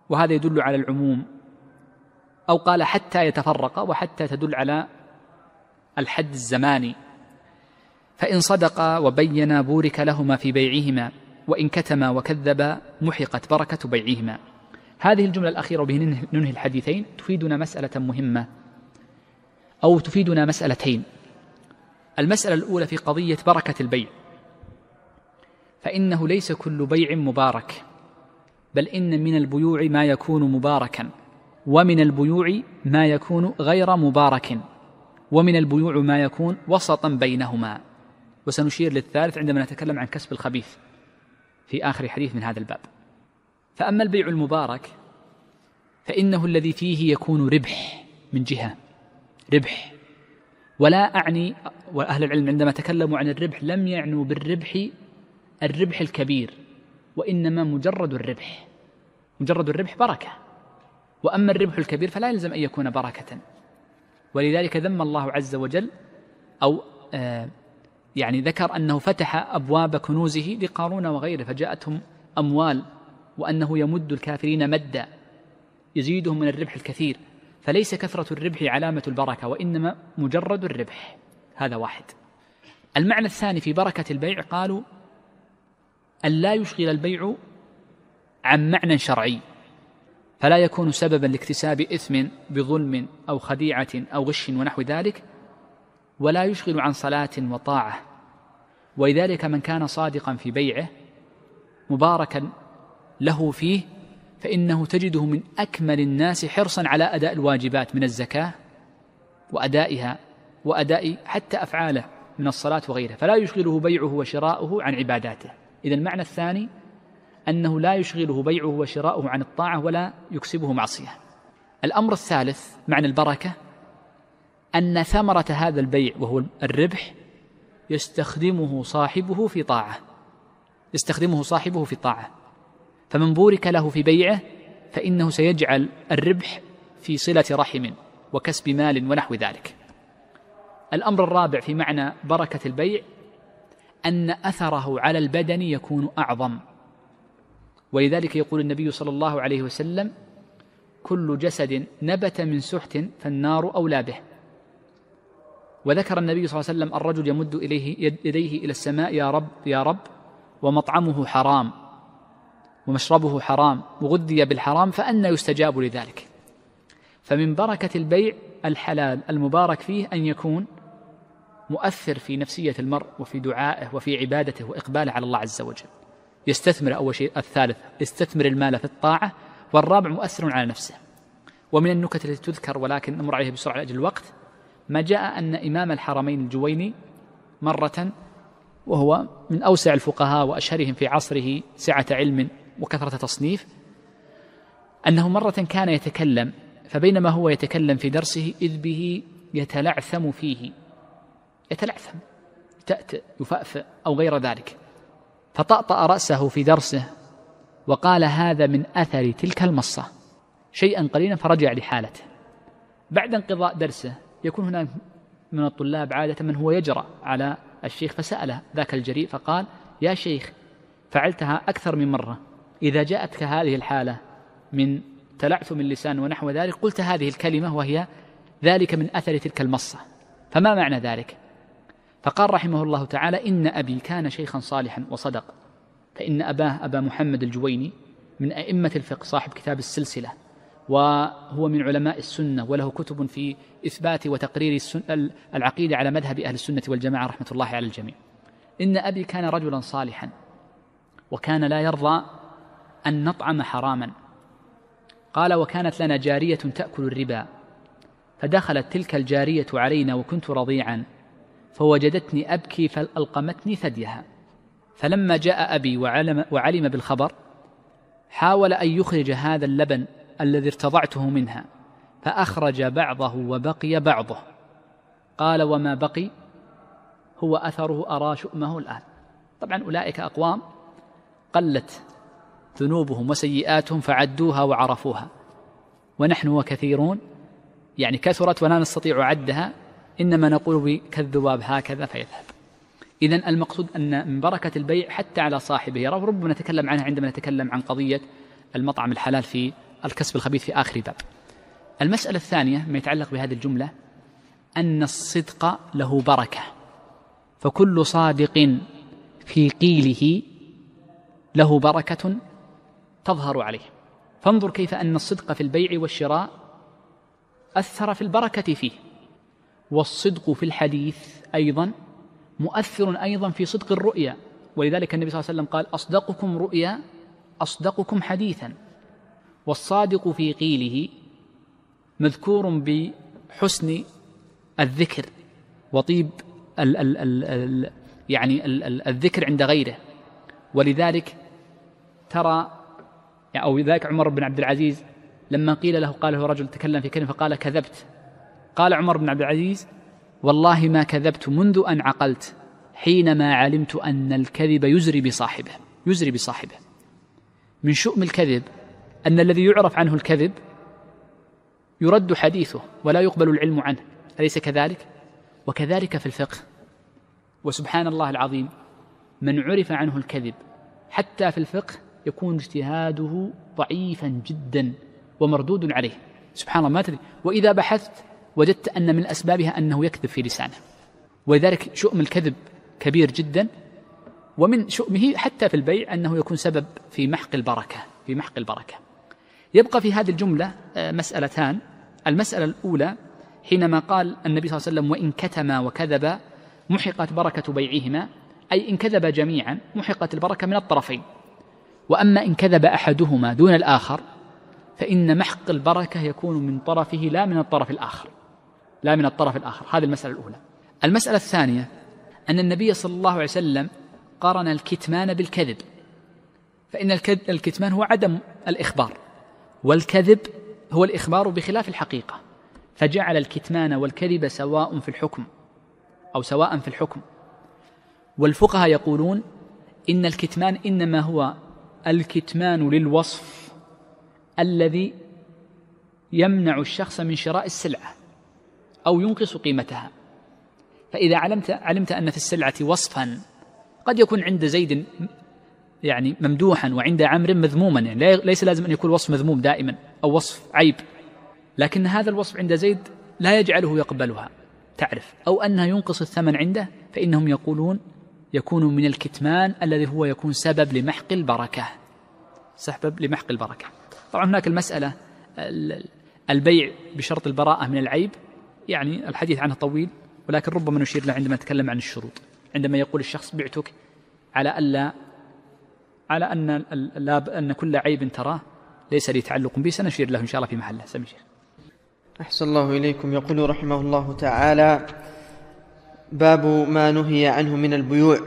Speaker 2: وهذا يدل على العموم أو قال حتى يتفرقا وحتى تدل على الحد الزماني. فإن صدقا وبينا بورك لهما في بيعهما وإن كتما وكذبا محقت بركة بيعهما. هذه الجملة الأخيرة وبه ننهي الحديثين. تفيدنا مسألة مهمة أو تفيدنا مسألتين. المسألة الأولى في قضية بركة البيع. فإنه ليس كل بيع مبارك بل إن من البيوع ما يكون مباركا. ومن البيوع ما يكون غير مبارك ومن البيوع ما يكون وسطا بينهما. وسنشير للثالث عندما نتكلم عن كسب الخبيث في آخر حديث من هذا الباب. فأما البيع المبارك فإنه الذي فيه يكون ربح من جهة ربح. ولا أعني وأهل العلم عندما تكلموا عن الربح لم يعنوا بالربح الربح الكبير وإنما مجرد الربح. مجرد الربح بركة. وأما الربح الكبير فلا يلزم أن يكون بركة. ولذلك ذم الله عز وجل أو آه يعني ذكر أنه فتح أبواب كنوزه لقارون وغيره فجاءتهم أموال وأنه يمد الكافرين مدا يزيدهم من الربح الكثير. فليس كثرة الربح علامة البركة وإنما مجرد الربح. هذا واحد. المعنى الثاني في بركة البيع قالوا أن لا يشغل البيع عن معنى شرعي. فلا يكون سببا لاكتساب إثم بظلم أو خديعة أو غش ونحو ذلك ولا يشغل عن صلاة وطاعة. ولذلك من كان صادقا في بيعه مباركا له فيه فإنه تجده من أكمل الناس حرصا على أداء الواجبات من الزكاة وأدائها وأداء حتى أفعاله من الصلاة وغيرها. فلا يشغله بيعه وشراؤه عن عباداته. إذا المعنى الثاني أنه لا يشغله بيعه وشراؤه عن الطاعة ولا يكسبه معصية. الأمر الثالث معنى البركة أن ثمرة هذا البيع وهو الربح يستخدمه صاحبه في طاعة يستخدمه صاحبه في طاعة. فمن بورك له في بيعه فإنه سيجعل الربح في صلة رحم وكسب مال ونحو ذلك. الأمر الرابع في معنى بركة البيع أن أثره على البدن يكون أعظم. ولذلك يقول النبي صلى الله عليه وسلم كل جسد نبت من سحت فالنار أولى به. وذكر النبي صلى الله عليه وسلم الرجل يمد إليه يديه إلى السماء يا رب يا رب ومطعمه حرام ومشربه حرام وغذي بالحرام فأنى يستجاب لذلك. فمن بركة البيع الحلال المبارك فيه أن يكون مؤثر في نفسية المرء وفي دعائه وفي عبادته وإقباله على الله عز وجل. يستثمر أول شيء الثالث يستثمر المال في الطاعة والرابع مؤثر على نفسه. ومن النكت التي تذكر ولكن نمر عليها بسرعة لأجل الوقت ما جاء أن إمام الحرمين الجويني مرة وهو من أوسع الفقهاء وأشهرهم في عصره سعة علم وكثرة تصنيف أنه مرة كان يتكلم فبينما هو يتكلم في درسه إذ به يتلعثم فيه. يتلعثم تأتئ يفأفئ أو غير ذلك. فطأطأ رأسه في درسه وقال هذا من أثر تلك المصة. شيئا قليلا فرجع لحالته. بعد انقضاء درسه يكون هناك من الطلاب عادة من هو يجرأ على الشيخ فسأله ذاك الجريء فقال يا شيخ فعلتها أكثر من مرة. إذا جاءتك هذه الحالة من تلعثم اللسان ونحو ذلك قلت هذه الكلمة وهي ذلك من أثر تلك المصة. فما معنى ذلك؟ فقال رحمه الله تعالى إن أبي كان شيخا صالحا وصدق. فإن أباه أبا محمد الجويني من أئمة الفقه صاحب كتاب السلسلة وهو من علماء السنة وله كتب في إثبات وتقرير العقيدة على مذهب أهل السنة والجماعة رحمة الله على الجميع. إن أبي كان رجلا صالحا وكان لا يرضى أن نطعم حراما. قال وكانت لنا جارية تأكل الربا فدخلت تلك الجارية علينا وكنت رضيعا. فوجدتني أبكي فألقمتني ثديها. فلما جاء أبي وعلم, وعلم بالخبر حاول أن يخرج هذا اللبن الذي ارتضعته منها فأخرج بعضه وبقي بعضه. قال وما بقي؟ هو أثره أرى شؤمه الآن. طبعا أولئك أقوام قلت ذنوبهم وسيئاتهم فعدوها وعرفوها. ونحن وكثيرون يعني كثرت ولا نستطيع عدها إنما نقول كالذباب هكذا فيذهب. إذا المقصود أن من بركة البيع حتى على صاحبه. ربما نتكلم عنها عندما نتكلم عن قضية المطعم الحلال في الكسب الخبيث في آخر باب. المسألة الثانية ما يتعلق بهذه الجملة أن الصدق له بركة. فكل صادق في قيله له بركة تظهر عليه. فانظر كيف أن الصدق في البيع والشراء أثر في البركة فيه. والصدق في الحديث أيضا مؤثر أيضا في صدق الرؤيا. ولذلك النبي صلى الله عليه وسلم قال أصدقكم رؤيا أصدقكم حديثا. والصادق في قيله مذكور بحسن الذكر وطيب ال ال ال ال يعني ال ال الذكر عند غيره. ولذلك ترى أو ذاك عمر بن عبد العزيز لما قيل له قال له رجل تكلم في كلمة فقال كذبت. قال عمر بن عبد العزيز والله ما كذبت منذ أن عقلت حينما علمت أن الكذب يزري بصاحبه يزري بصاحبه. من شؤم الكذب أن الذي يعرف عنه الكذب يرد حديثه ولا يقبل العلم عنه. أليس كذلك؟ وكذلك في الفقه. وسبحان الله العظيم من عرف عنه الكذب حتى في الفقه يكون اجتهاده ضعيفا جدا ومردود عليه. سبحان الله ما تدري. وإذا بحثت وجدت أن من أسبابها أنه يكذب في لسانه. ولذلك شؤم الكذب كبير جدا ومن شؤمه حتى في البيع أنه يكون سبب في محق البركة في محق البركة. يبقى في هذه الجملة آه، مسألتان. المسألة الأولى حينما قال النبي صلى الله عليه وسلم وإن كتما وكذبا محقت بركة بيعهما أي إن كذب جميعا محقت البركة من الطرفين. وأما إن كذب أحدهما دون الآخر فإن محق البركة يكون من طرفه لا من الطرف الآخر. لا من الطرف الآخر. هذه المسألة الأولى. المسألة الثانية أن النبي صلى الله عليه وسلم قارن الكتمان بالكذب. فإن الكتمان هو عدم الإخبار والكذب هو الإخبار بخلاف الحقيقة. فجعل الكتمان والكذب سواء في الحكم أو سواء في الحكم. والفقهاء يقولون إن الكتمان إنما هو الكتمان للوصف الذي يمنع الشخص من شراء السلعة. أو ينقص قيمتها. فإذا علمت علمت أن في السلعة وصفا قد يكون عند زيد يعني ممدوحا وعند عمرو مذموما يعني ليس لازم أن يكون وصف مذموم دائما أو وصف عيب. لكن هذا الوصف عند زيد لا يجعله يقبلها. تعرف؟ أو أنها ينقص الثمن عنده فإنهم يقولون يكون من الكتمان الذي هو يكون سبب لمحق البركة. سبب لمحق البركة. طبعا هناك المسألة البيع بشرط البراءة من العيب. يعني الحديث عنه طويل ولكن ربما نشير له عندما نتكلم عن الشروط. عندما يقول الشخص بعتك على ألا على أن لا أن كل عيب تراه ليس لي تعلق به سنشير له إن شاء الله في محله. سمشير
Speaker 1: أحسن الله إليكم. يقول رحمه الله تعالى باب ما نهي عنه من البيوع.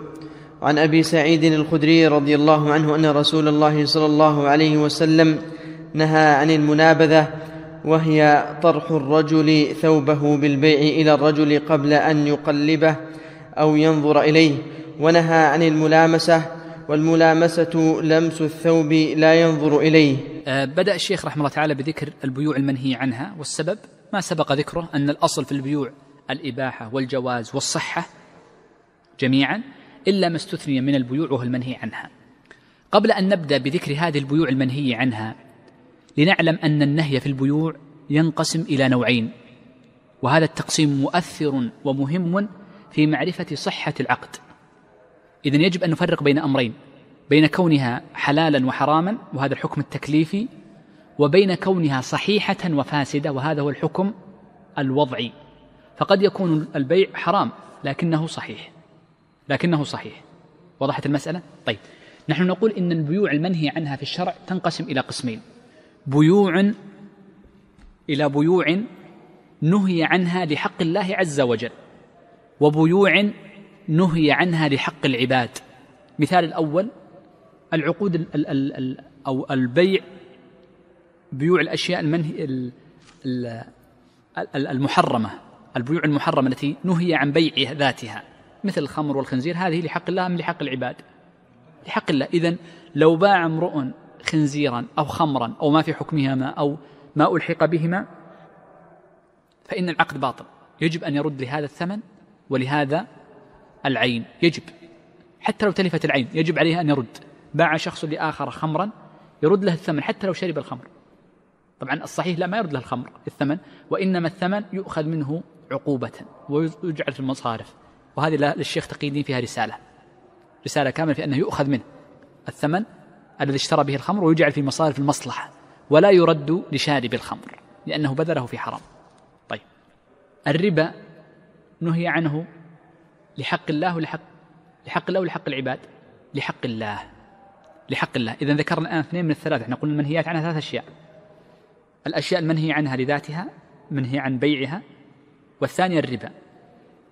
Speaker 1: عن أبي سعيد الخدري رضي الله عنه أن رسول الله صلى الله عليه وسلم نهى عن المنابذة وهي طرح الرجل ثوبه بالبيع إلى الرجل قبل أن يقلبه أو ينظر إليه ونهى عن الملامسة والملامسة لمس الثوب لا ينظر إليه.
Speaker 2: آه، بدأ الشيخ رحمه الله تعالى بذكر البيوع المنهي عنها والسبب ما سبق ذكره أن الأصل في البيوع الإباحة والجواز والصحة جميعا إلا ما استثني من البيوع وهو المنهي عنها. قبل أن نبدأ بذكر هذه البيوع المنهي عنها لنعلم أن النهي في البيوع ينقسم إلى نوعين وهذا التقسيم مؤثر ومهم في معرفة صحة العقد. إذا يجب أن نفرق بين أمرين بين كونها حلالا وحراما وهذا الحكم التكليفي وبين كونها صحيحة وفاسدة وهذا هو الحكم الوضعي. فقد يكون البيع حرام لكنه صحيح. لكنه صحيح. وضحت المسألة؟ طيب. نحن نقول إن البيوع المنهي عنها في الشرع تنقسم إلى قسمين. بيوع إلى بيوع نهي عنها لحق الله عز وجل وبيوع نهي عنها لحق العباد. مثال الأول العقود ال ال ال أو البيع بيوع الأشياء المنهي المحرمة البيوع المحرمة التي نهي عن بيع ذاتها مثل الخمر والخنزير هذه لحق الله أم لحق العباد؟ لحق الله. إذن لو باع امرؤ خنزيرا أو خمرا أو ما في حكمهما أو ما ألحق بهما فإن العقد باطل. يجب أن يرد لهذا الثمن ولهذا العين. يجب. حتى لو تلفت العين يجب عليه أن يرد. باع شخص لآخر خمرا يرد له الثمن حتى لو شرب الخمر. طبعا الصحيح لا ما يرد له الخمر الثمن وإنما الثمن يؤخذ منه عقوبة ويجعل في المصارف. وهذه للشيخ تقي فيها رسالة. رسالة كاملة في أنه يؤخذ منه. الثمن الذي اشترى به الخمر ويجعل في مصارف المصلحة ولا يرد لشارب الخمر لأنه بذله في حرام. طيب. الربا نهي عنه لحق الله ولحق لحق الله ولحق العباد. لحق الله. لحق الله. إذا ذكرنا الآن اثنين من الثلاثة. إحنا قلنا المنهيات عنها ثلاث أشياء. الأشياء المنهي عنها لذاتها منهي عن بيعها والثانية الربا.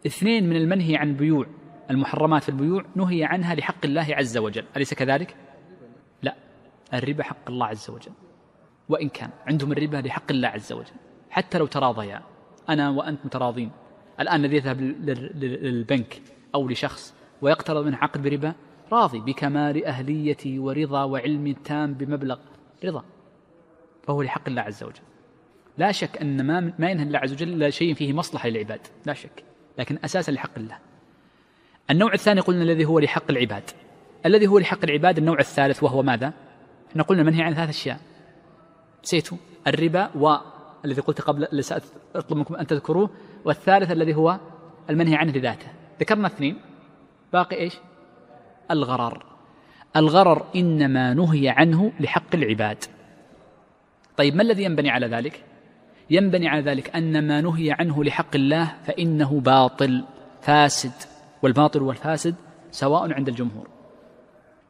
Speaker 2: اثنين من المنهي عن البيوع المحرمات في البيوع نهي عنها لحق الله عز وجل. أليس كذلك؟ الربا حق الله عز وجل. وإن كان عندهم الربا لحق الله عز وجل. حتى لو تراضيا. أنا وأنت متراضين. الآن الذي يذهب للبنك أو لشخص ويقترض منه عقد بربا راضي بكمال أهليتي ورضا وعلم تام بمبلغ رضا. فهو لحق الله عز وجل. لا شك أن ما, ما ينهى الله عز وجل إلا شيء فيه مصلحة للعباد. لا شك. لكن أساسا لحق الله. النوع الثاني قلنا الذي هو لحق العباد. الذي هو لحق العباد النوع الثالث وهو ماذا؟ إحنا قلنا المنهي عن ثلاث أشياء. نسيتوا. الربا والذي قلت قبل أطلب منكم أن تذكروه. والثالث الذي هو المنهي عنه لذاته ذكرنا اثنين. باقي إيش؟ الغرر. الغرر إنما نهي عنه لحق العباد. طيب ما الذي ينبني على ذلك؟ ينبني على ذلك أن ما نهي عنه لحق الله فإنه باطل فاسد. والباطل والفاسد سواء عند الجمهور.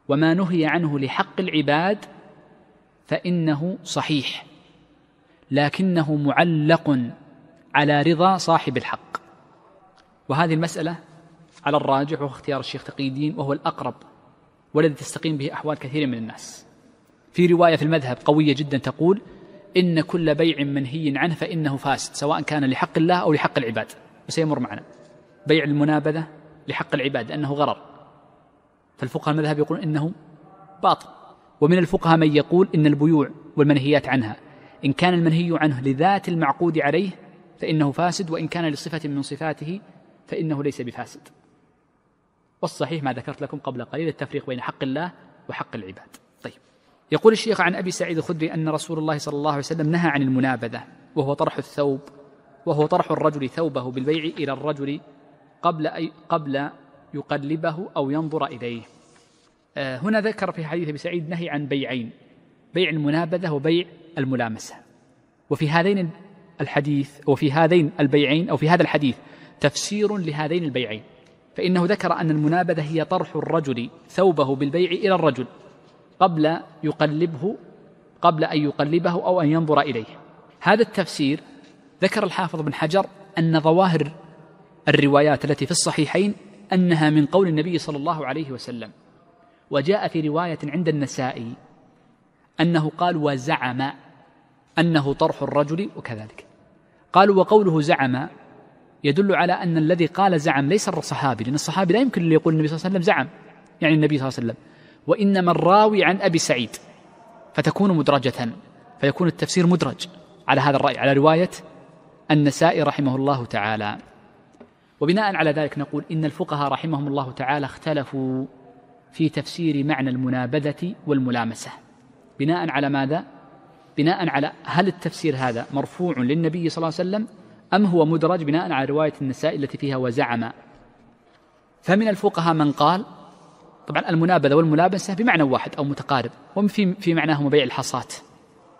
Speaker 2: وما نهي عنه لحق العباد فإنه صحيح لكنه معلق على رضا صاحب الحق. وهذه المسألة على الراجح وهو اختيار الشيخ تقي الدين وهو الأقرب والذي تستقيم به أحوال كثير من الناس. في رواية في المذهب قوية جدا تقول إن كل بيع منهي عنه فإنه فاسد سواء كان لحق الله أو لحق العباد. وسيمر معنا. بيع المنابذة لحق العباد لأنه غرر. فالفقهاء المذهب يقولون إنه باطل. ومن الفقهاء من يقول إن البيوع والمنهيات عنها. إن كان المنهي عنه لذات المعقود عليه فإنه فاسد وإن كان لصفة من صفاته فإنه ليس بفاسد. والصحيح ما ذكرت لكم قبل قليل التفريق بين حق الله وحق العباد. طيب. يقول الشيخ عن أبي سعيد الخدري أن رسول الله صلى الله عليه وسلم نهى عن المنابذة وهو طرح الثوب وهو طرح الرجل ثوبه بالبيع إلى الرجل قبل أي قبل يقلبه أو ينظر إليه. آه، هنا ذكر في حديث أبي سعيد نهي عن بيعين بيع المنابذة وبيع الملامسة. وفي هذين الحديث وفي هذين البيعين أو في هذا الحديث تفسير لهذين البيعين. فإنه ذكر أن المنابذة هي طرح الرجل ثوبه بالبيع إلى الرجل قبل يقلبه قبل أن يقلبه أو أن ينظر إليه. هذا التفسير ذكر الحافظ بن حجر أن ظواهر الروايات التي في الصحيحين أنها من قول النبي صلى الله عليه وسلم. وجاء في رواية عند النسائي أنه قال وزعم أنه طرح الرجل وكذلك. قالوا وقوله زعم يدل على أن الذي قال زعم ليس الصحابي لأن الصحابي لا يمكن أن يقول النبي صلى الله عليه وسلم زعم يعني النبي صلى الله عليه وسلم. وإنما الراوي عن أبي سعيد فتكون مدرجة فيكون التفسير مدرج على هذا الرأي على رواية النسائي رحمه الله تعالى. وبناء على ذلك نقول إن الفقهاء رحمهم الله تعالى اختلفوا في تفسير معنى المنابذة والملامسة. بناء على ماذا؟ بناء على هل التفسير هذا مرفوع للنبي صلى الله عليه وسلم أم هو مدرج بناء على رواية النساء التي فيها وزعم؟ فمن الفقهاء من قال طبعا المنابذة والملابسة بمعنى واحد أو متقارب وفي في معناهما بيع الحصات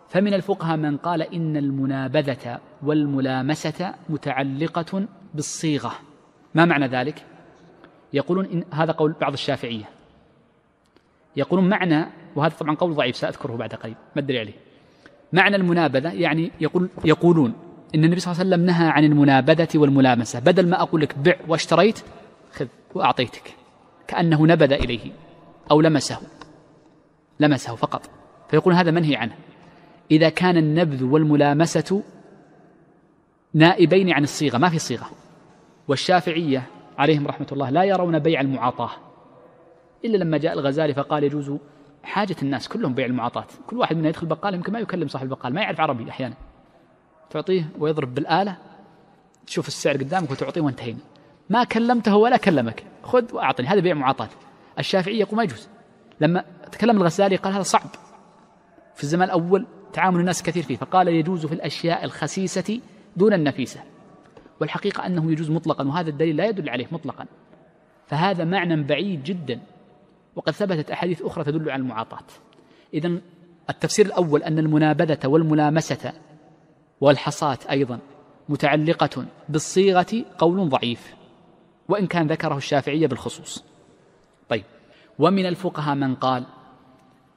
Speaker 2: فمن الفقهاء من قال إن المنابذة والملامسة متعلقة بالصيغة. ما معنى ذلك؟ يقولون إن هذا قول بعض الشافعية. يقولون معنى وهذا طبعا قول ضعيف سأذكره بعد قليل ما أدري عليه. معنى المنابذة يعني يقول يقولون إن النبي صلى الله عليه وسلم نهى عن المنابذة والملامسة. بدل ما أقول لك بع واشتريت خذ وأعطيتك. كأنه نبذ إليه أو لمسه. لمسه فقط. فيقول هذا منهي عنه. إذا كان النبذ والملامسة نائبين عن الصيغة ما في صيغة. والشافعية عليهم رحمة الله لا يرون بيع المعاطاة. إلا لما جاء الغزالي فقال يجوز حاجة الناس كلهم بيع المعاطاة. كل واحد منا يدخل بقال يمكن ما يكلم صاحب البقال ما يعرف عربي أحيانا. تعطيه ويضرب بالآلة تشوف السعر قدامك وتعطيه وانتهينا. ما كلمته ولا كلمك. خذ وأعطني هذا بيع معاطاة. الشافعي يقول ما يجوز. لما تكلم الغزالي قال هذا صعب. في الزمان الأول تعامل الناس كثير فيه فقال يجوز في الأشياء الخسيسة دون النفيسة. والحقيقة أنه يجوز مطلقا وهذا الدليل لا يدل عليه مطلقا. فهذا معنى بعيد جدا وقد ثبتت أحاديث أخرى تدل على المعاطاة. إذا التفسير الأول أن المنابذة والملامسة والحصاة أيضا متعلقة بالصيغة قول ضعيف وإن كان ذكره الشافعية بالخصوص. طيب ومن الفقهاء من قال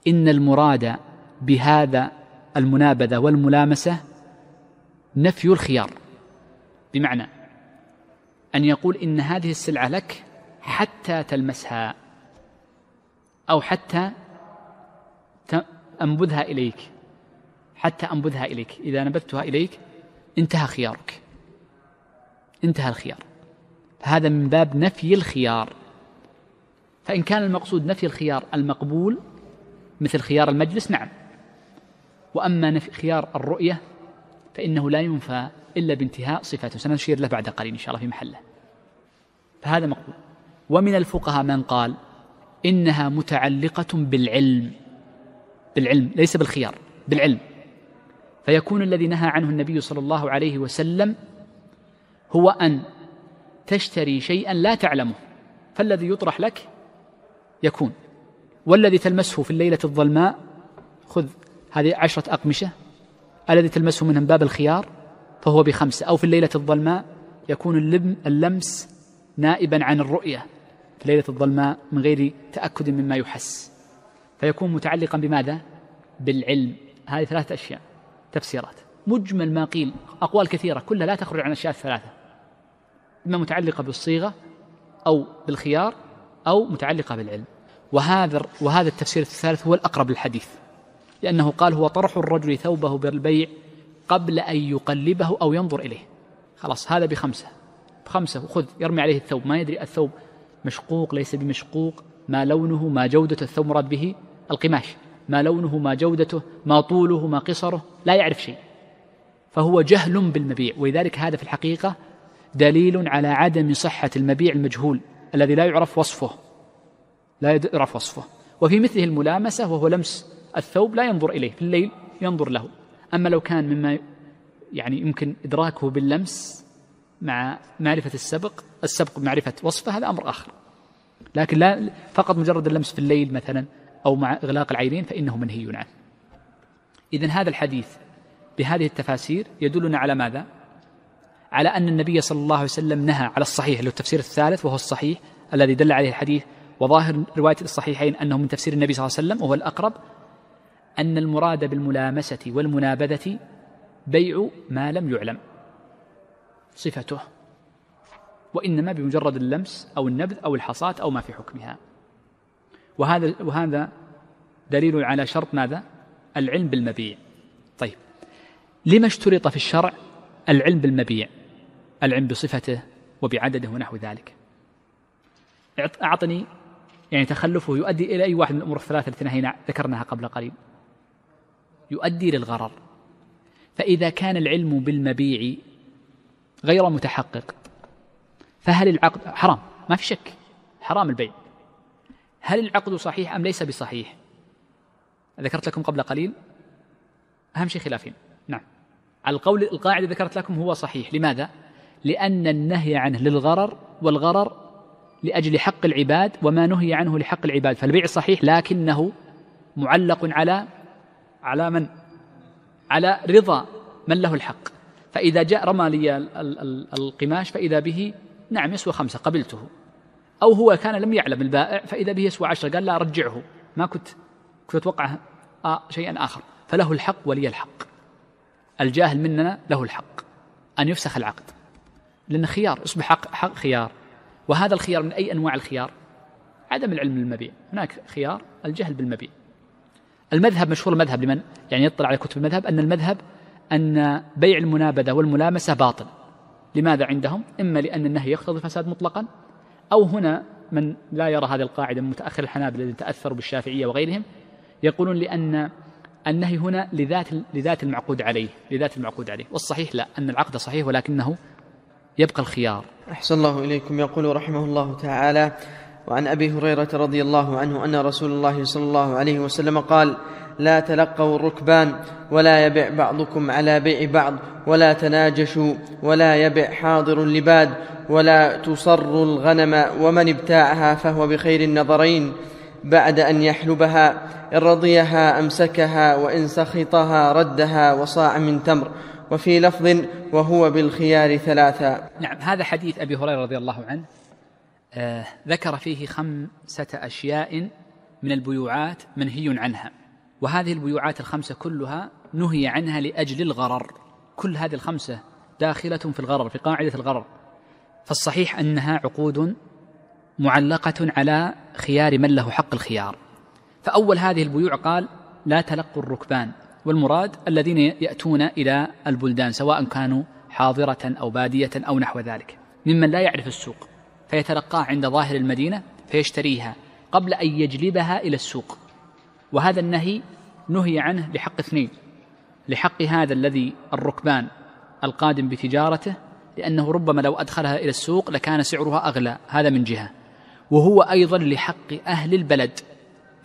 Speaker 2: إن المراد بهذا المنابذة والملامسة نفي الخيار. بمعنى أن يقول إن هذه السلعة لك حتى تلمسها أو حتى أنبذها إليك حتى أنبذها إليك. إذا نبذتها إليك انتهى خيارك. انتهى الخيار. هذا من باب نفي الخيار. فإن كان المقصود نفي الخيار المقبول مثل خيار المجلس نعم. وأما نفي خيار الرؤية فإنه لا ينفى إلا بانتهاء صفاته سنشير له بعد قليل إن شاء الله في محله. فهذا مقبول. ومن الفقهاء من قال إنها متعلقة بالعلم. بالعلم ليس بالخيار بالعلم. فيكون الذي نهى عنه النبي صلى الله عليه وسلم هو أن تشتري شيئا لا تعلمه. فالذي يطرح لك يكون. والذي تلمسه في الليلة الظلماء خذ هذه عشرة أقمشة. الذي تلمسه منهم باب الخيار فهو بخمسة أو في الليلة الظلماء يكون اللمس نائبا عن الرؤية في الليلة الظلماء من غير تأكد مما يحس. فيكون متعلقا بماذا؟ بالعلم. هذه ثلاثة أشياء. تفسيرات. مجمل ما قيل. أقوال كثيرة. كلها لا تخرج عن الأشياء الثلاثة. إما متعلقة بالصيغة أو بالخيار أو متعلقة بالعلم. وهذا وهذا التفسير الثالث هو الأقرب للحديث. لأنه قال هو طرح الرجل ثوبه بالبيع قبل أن يقلبه أو ينظر إليه. خلاص هذا بخمسة. بخمسة خذ يرمي عليه الثوب. ما يدري الثوب مشقوق ليس بمشقوق. ما لونه ما جودة الثوب مراد به القماش. ما لونه ما جودته ما طوله ما قصره لا يعرف شيء. فهو جهل بالمبيع. ولذلك هذا في الحقيقة دليل على عدم صحة المبيع المجهول الذي لا يعرف وصفه. لا يعرف وصفه. وفي مثله الملامسة وهو لمس الثوب لا ينظر إليه. في الليل ينظر له. أما لو كان مما يعني يمكن إدراكه باللمس مع معرفة السبق السبق بمعرفة وصفه هذا أمر آخر لكن لا فقط مجرد اللمس في الليل مثلا أو مع إغلاق العينين فإنه منهي عنه إذن هذا الحديث بهذه التفاسير يدلنا على ماذا؟ على أن النبي صلى الله عليه وسلم نهى على الصحيح اللي هو التفسير الثالث وهو الصحيح الذي دل عليه الحديث وظاهر رواية الصحيحين أنه من تفسير النبي صلى الله عليه وسلم وهو الأقرب أن المراد بالملامسة والمنابذة بيع ما لم يعلم صفته وإنما بمجرد اللمس أو النبذ أو الحصاة أو ما في حكمها. وهذا وهذا دليل على شرط ماذا؟ العلم بالمبيع. طيب لما اشترط في الشرع العلم بالمبيع؟ العلم بصفته وبعدده ونحو ذلك. أعطني يعني تخلفه يؤدي إلى أي واحد من الأمور الثلاثة التي نهينا ذكرناها قبل قليل. يؤدي للغرر. فإذا كان العلم بالمبيع غير متحقق فهل العقد حرام؟ ما في شك حرام البيع. هل العقد صحيح أم ليس بصحيح؟ ذكرت لكم قبل قليل؟ أهم شيء خلافين. نعم. القول القاعدة ذكرت لكم هو صحيح. لماذا؟ لأن النهي عنه للغرر والغرر لأجل حق العباد وما نهي عنه لحق العباد. فالبيع صحيح لكنه معلق على على من؟ على رضا من له الحق. فإذا جاء رمى لي القماش فإذا به نعم يسوى خمسة قبلته. أو هو كان لم يعلم البائع فإذا به يسوى عشرة قال لا رجعه. ما كنت كنت أتوقع آه شيئا آخر. فله الحق ولي الحق. الجاهل مننا له الحق أن يفسخ العقد. لأن خيار يصبح حق, حق خيار. وهذا الخيار من أي أنواع الخيار؟ عدم العلم بالمبيع. هناك خيار الجهل بالمبيع. المذهب مشهور المذهب لمن؟ يعني يطلع على كتب المذهب أن المذهب أن بيع المنابذة والملامسة باطل. لماذا عندهم؟ إما لأن النهي يقتضي فساد مطلقا أو هنا من لا يرى هذه القاعدة من متأخر الحنابلة الذين تأثروا بالشافعية وغيرهم يقولون لأن النهي هنا لذات لذات المعقود عليه لذات المعقود عليه. والصحيح لا أن العقد صحيح ولكنه يبقى الخيار.
Speaker 1: أحسن الله إليكم يقول رحمه الله تعالى وعن أبي هريرة رضي الله عنه أن رسول الله صلى الله عليه وسلم قال لا تلقوا الركبان ولا يبع بعضكم على بيع بعض ولا تناجشوا ولا يبع حاضر لباد ولا تصر الغنم ومن ابتاعها فهو بخير النظرين بعد أن يحلبها إن رضيها أمسكها وإن سخطها ردها وصاع من تمر وفي لفظ وهو بالخيار ثلاثا.
Speaker 2: نعم هذا حديث أبي هريرة رضي الله عنه. آه ذكر فيه خمسة أشياء من البيوعات منهي عنها. وهذه البيوعات الخمسة كلها نهي عنها لأجل الغرر. كل هذه الخمسة داخلة في الغرر في قاعدة الغرر. فالصحيح أنها عقود معلقة على خيار من له حق الخيار. فأول هذه البيوع قال لا تلقوا الركبان. والمراد الذين يأتون إلى البلدان سواء كانوا حاضرة أو بادية أو نحو ذلك ممن لا يعرف السوق. فيتلقاه عند ظاهر المدينة فيشتريها قبل أن يجلبها إلى السوق. وهذا النهي نهي عنه لحق اثنين لحق هذا الذي الركبان القادم بتجارته لأنه ربما لو أدخلها إلى السوق لكان سعرها أغلى هذا من جهة. وهو أيضا لحق أهل البلد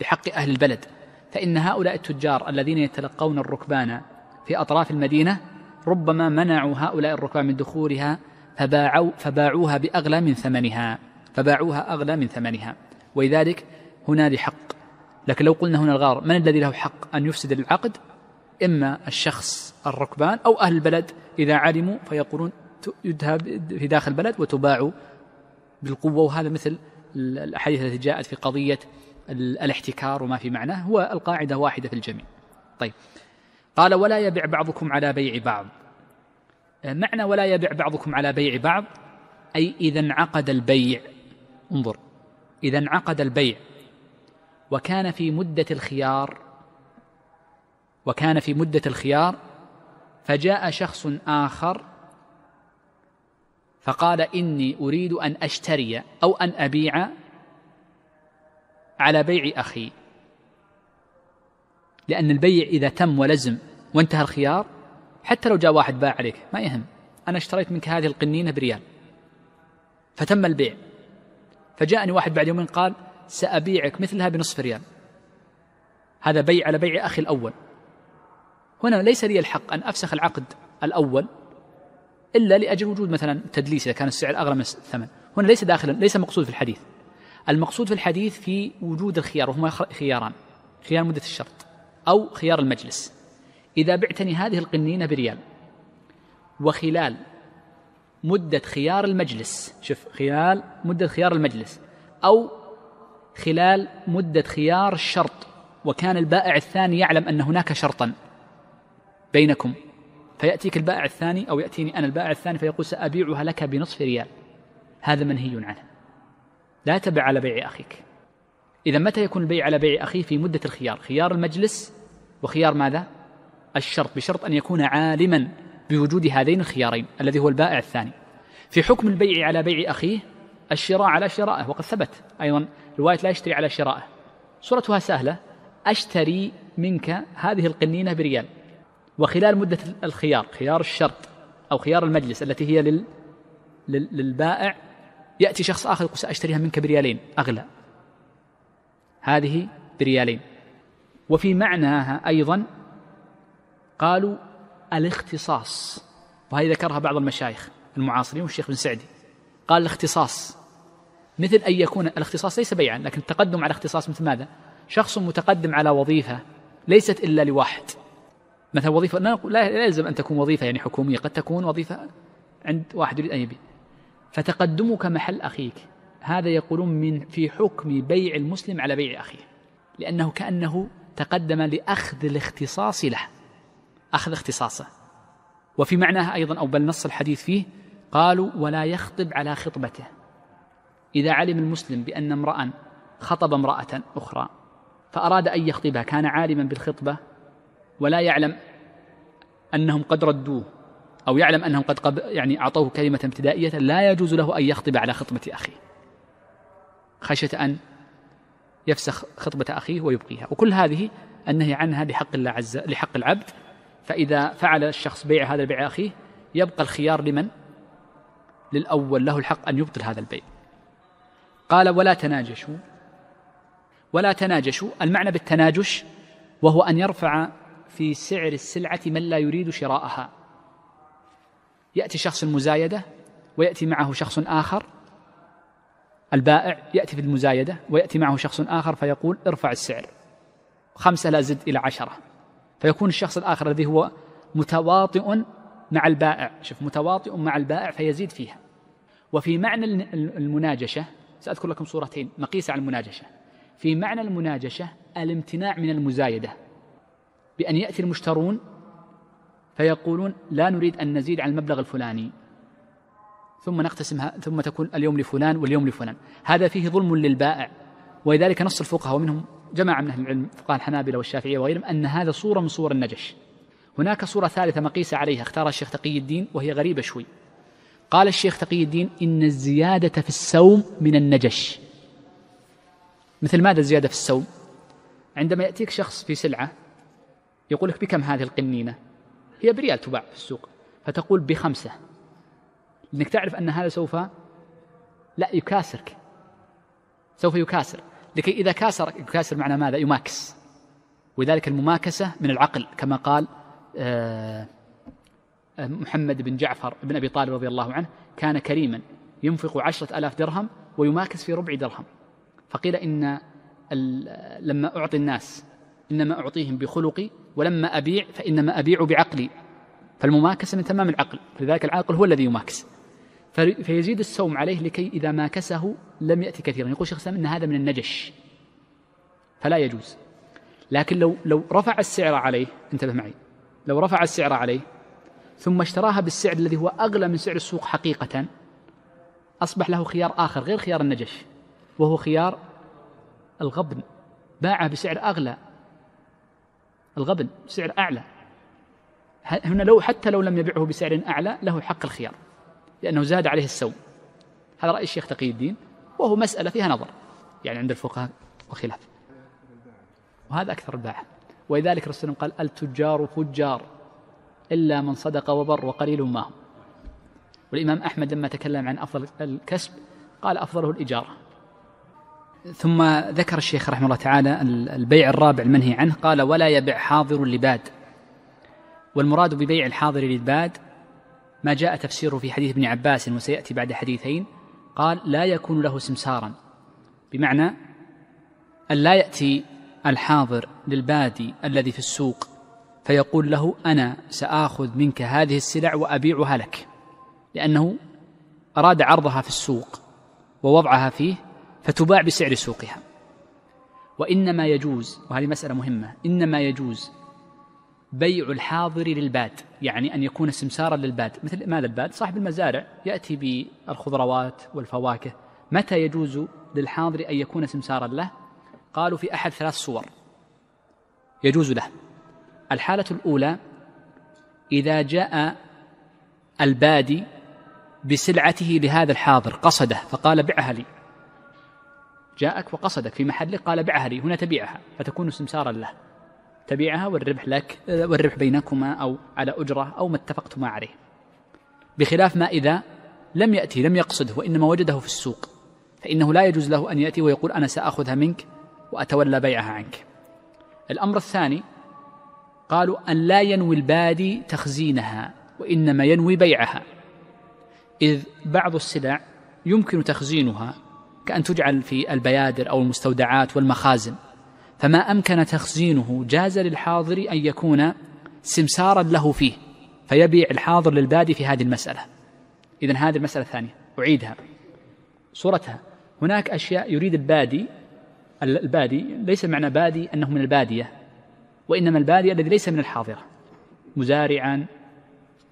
Speaker 2: لحق أهل البلد. فإن هؤلاء التجار الذين يتلقون الركبان في أطراف المدينة ربما منعوا هؤلاء الركبان من دخولها فباعوا فباعوها بأغلى من ثمنها. فباعوها أغلى من ثمنها. ولذلك هنا لحق لكن لو قلنا هنا الغار من الذي له حق أن يفسد العقد؟ إما الشخص الركبان أو أهل البلد. إذا علموا فيقولون يذهب في داخل البلد وتباع بالقوة. وهذا مثل الأحاديث التي جاءت في قضية الاحتكار وما في معناه. هو القاعدة واحدة في الجميع. طيب. قال ولا يبع بعضكم على بيع بعض. معنى ولا يبع بعضكم على بيع بعض؟ أي إذا انعقد البيع. انظر. إذا انعقد البيع. وكان في مدة الخيار. وكان في مدة الخيار. فجاء شخص آخر. فقال إني أريد أن أشتري أو أن أبيع على بيع أخي. لأن البيع إذا تم ولزم وانتهى الخيار حتى لو جاء واحد باع عليك ما يهم. أنا اشتريت منك هذه القنينة بريال. فتم البيع. فجاءني واحد بعد يومين قال سأبيعك مثلها بنصف ريال. هذا بيع على بيع أخي الأول. هنا ليس لي الحق أن أفسخ العقد الأول إلا لأجل وجود مثلا تدليس إذا كان السعر أغلى من الثمن. هنا ليس داخلا ليس مقصود في الحديث. المقصود في الحديث في وجود الخيار وهما خياران خيار مدة الشرط أو خيار المجلس. إذا بعتني هذه القنينة بريال وخلال مدة خيار المجلس شوف خلال مدة خيار المجلس أو خلال مدة خيار الشرط وكان البائع الثاني يعلم أن هناك شرطا بينكم فيأتيك البائع الثاني أو يأتيني أنا البائع الثاني فيقول سأبيعها لك بنصف ريال. هذا منهي عنه. لا تبع على بيع أخيك. إذا متى يكون البيع على بيع أخيه في مدة الخيار؟ خيار المجلس وخيار ماذا؟ الشرط بشرط أن يكون عالما بوجود هذين الخيارين الذي هو البائع الثاني. في حكم البيع على بيع أخيه الشراء على شرائه وقد ثبت أيضا رواية لا يشتري على شرائه صورتها سهلة أشتري منك هذه القنينة بريال. وخلال مدة الخيار خيار الشرط أو خيار المجلس التي هي لل... للبائع يأتي شخص آخر يقول سأشتريها منك بريالين. أغلى. هذه بريالين. وفي معناها أيضا قالوا مثل أن يكون الاختصاص ليس بيعا لكن التقدم على اختصاص مثل ماذا؟ شخص متقدم على وظيفة ليست إلا لواحد. مثلا وظيفة لا يلزم أن تكون وظيفة يعني حكومية قد تكون وظيفة عند واحد يريد أن يبيع. فتقدمك محل أخيك. هذا يقولون من في حكم بيع المسلم على بيع أخيه. لأنه كأنه تقدم لأخذ الاختصاص له. أخذ اختصاصه. وفي معناها أيضا أو بل نص الحديث فيه قالوا ولا يخطب على خطبته. إذا علم المسلم بأن امرأ خطب امرأة أخرى فأراد أن يخطبها كان عالما بالخطبة ولا يعلم أنهم قد ردوه أو يعلم أنهم قد قب يعني أعطوه كلمة ابتدائية لا يجوز له أن يخطب على خطبة أخيه. خشية أن يفسخ خطبة أخيه ويبقيها. وكل هذه النهي عنها لحق الله عز لحق العبد فإذا فعل الشخص بيع هذا البيع أخيه يبقى الخيار لمن؟ للأول له الحق أن يبطل هذا البيع. قال ولا تناجشوا. ولا تناجشوا المعنى بالتناجش وهو أن يرفع في سعر السلعة من لا يريد شراءها. يأتي شخص المزايدة ويأتي معه شخص آخر البائع يأتي في المزايدة ويأتي معه شخص آخر فيقول ارفع السعر. خمسة لا زد إلى عشرة. فيكون الشخص الآخر الذي هو متواطئ مع البائع. شوف متواطئ مع البائع فيزيد فيها. وفي معنى المناجشة سأذكر لكم صورتين مقيسة على المناجشة. في معنى المناجشة الامتناع من المزايدة. بأن يأتي المشترون فيقولون لا نريد أن نزيد على المبلغ الفلاني. ثم نقتسمها ثم تكون اليوم لفلان واليوم لفلان. هذا فيه ظلم للبائع. ولذلك نص الفقهاء ومنهم جماعة من أهل العلم فقهاء الحنابلة والشافعية وغيرهم أن هذا صورة من صور النجش. هناك صورة ثالثة مقيسة عليها اختارها الشيخ تقي الدين وهي غريبة شوي. قال الشيخ تقي الدين إن الزيادة في السوم من النجش. مثل ماذا الزيادة في السوم عندما يأتيك شخص في سلعة يقول لك بكم هذه القنينة؟ هي بريال تباع في السوق فتقول بخمسة. لأنك تعرف أن هذا سوف لا يكاسرك. سوف يكاسر. لكي إذا كاسر يكاسر معنى ماذا؟ يماكس. ولذلك المماكسة من العقل كما قال آه، محمد بن جعفر بن أبي طالب رضي الله عنه كان كريما ينفق عشرة ألاف درهم ويماكس في ربع درهم. فقيل إن لما أعطي الناس إنما أعطيهم بخلقي ولما أبيع فإنما أبيع بعقلي. فالمماكسة من تمام العقل. لذلك العاقل هو الذي يماكس. فيزيد السوم عليه لكي إذا ماكسه لم يأتي كثيرا. يقول شيخ إن هذا من النجش فلا يجوز. لكن لو لو رفع السعر عليه انتبه معي لو رفع السعر عليه ثم اشتراها بالسعر الذي هو أغلى من سعر السوق حقيقة أصبح له خيار آخر غير خيار النجش وهو خيار الغبن. باعه بسعر أغلى. الغبن سعر أعلى. هنا لو حتى لو لم يبيعه بسعر أعلى له حق الخيار. لأنه زاد عليه السوم هذا رأي الشيخ تقي الدين وهو مسألة فيها نظر يعني عند الفقهاء وخلاف. وهذا أكثر الباعة ولذلك الرسول قال التجار فجار إلا من صدق وبر وقليل ما هم. والإمام أحمد لما تكلم عن أفضل الكسب قال أفضله الإجارة. ثم ذكر الشيخ رحمه الله تعالى البيع الرابع المنهي عنه قال ولا يبع حاضر لباد. والمراد ببيع الحاضر للباد ما جاء تفسيره في حديث ابن عباس وسيأتي بعد حديثين قال لا يكون له سمسارا. بمعنى أن لا يأتي الحاضر للبادي الذي في السوق فيقول له أنا سآخذ منك هذه السلع وأبيعها لك. لأنه أراد عرضها في السوق ووضعها فيه فتباع بسعر سوقها. وإنما يجوز وهذه مسألة مهمة إنما يجوز بيع الحاضر للباد يعني أن يكون سمسارا للباد مثل ماذا الباد صاحب المزارع يأتي بالخضروات والفواكه. متى يجوز للحاضر أن يكون سمسارا له؟ قالوا في أحد ثلاث صور. يجوز له. الحالة الأولى إذا جاء البادي بسلعته لهذا الحاضر قصده فقال بعها لي. جاءك وقصدك في محلك قال بعها لي هنا تبيعها فتكون سمسارا له. تبيعها والربح لك والربح بينكما أو على أجرة أو ما اتفقتما عليه. بخلاف ما إذا لم يأتي لم يقصده وإنما وجده في السوق فإنه لا يجوز له أن يأتي ويقول أنا سأخذها منك وأتولى بيعها عنك. الأمر الثاني قالوا أن لا ينوي البادي تخزينها وإنما ينوي بيعها. إذ بعض السلع يمكن تخزينها كأن تجعل في البيادر أو المستودعات والمخازن. فما أمكن تخزينه جاز للحاضر أن يكون سمسارا له فيه فيبيع الحاضر للبادي في هذه المسألة. إذا هذه المسألة الثانية أعيدها. صورتها. هناك أشياء يريد البادي البادي ليس معنى بادي أنه من البادية وإنما البادي الذي ليس من الحاضرة. مزارعا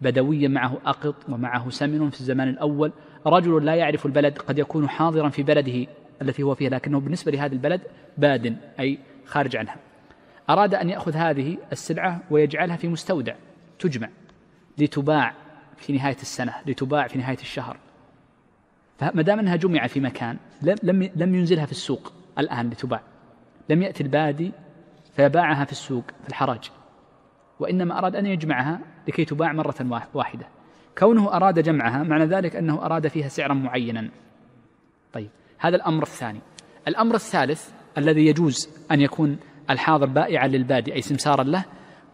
Speaker 2: بدويا معه أقط ومعه سمن في الزمان الأول. رجل لا يعرف البلد قد يكون حاضرا في بلده التي هو فيها لكنه بالنسبة لهذا البلد باد أي خارج عنها. أراد أن يأخذ هذه السلعة ويجعلها في مستودع تجمع لتباع في نهاية السنة لتباع في نهاية الشهر. فما دام أنها جمع في مكان لم لم ينزلها في السوق الآن لتباع. لم يأتي البادي فيباعها في السوق في الحرج وإنما أراد أن يجمعها لكي تباع مرة واحدة. كونه أراد جمعها معنى ذلك أنه أراد فيها سعرا معينا. طيب هذا الأمر الثاني. الأمر الثالث الذي يجوز أن يكون الحاضر بائعا للبادي أي سمسارا له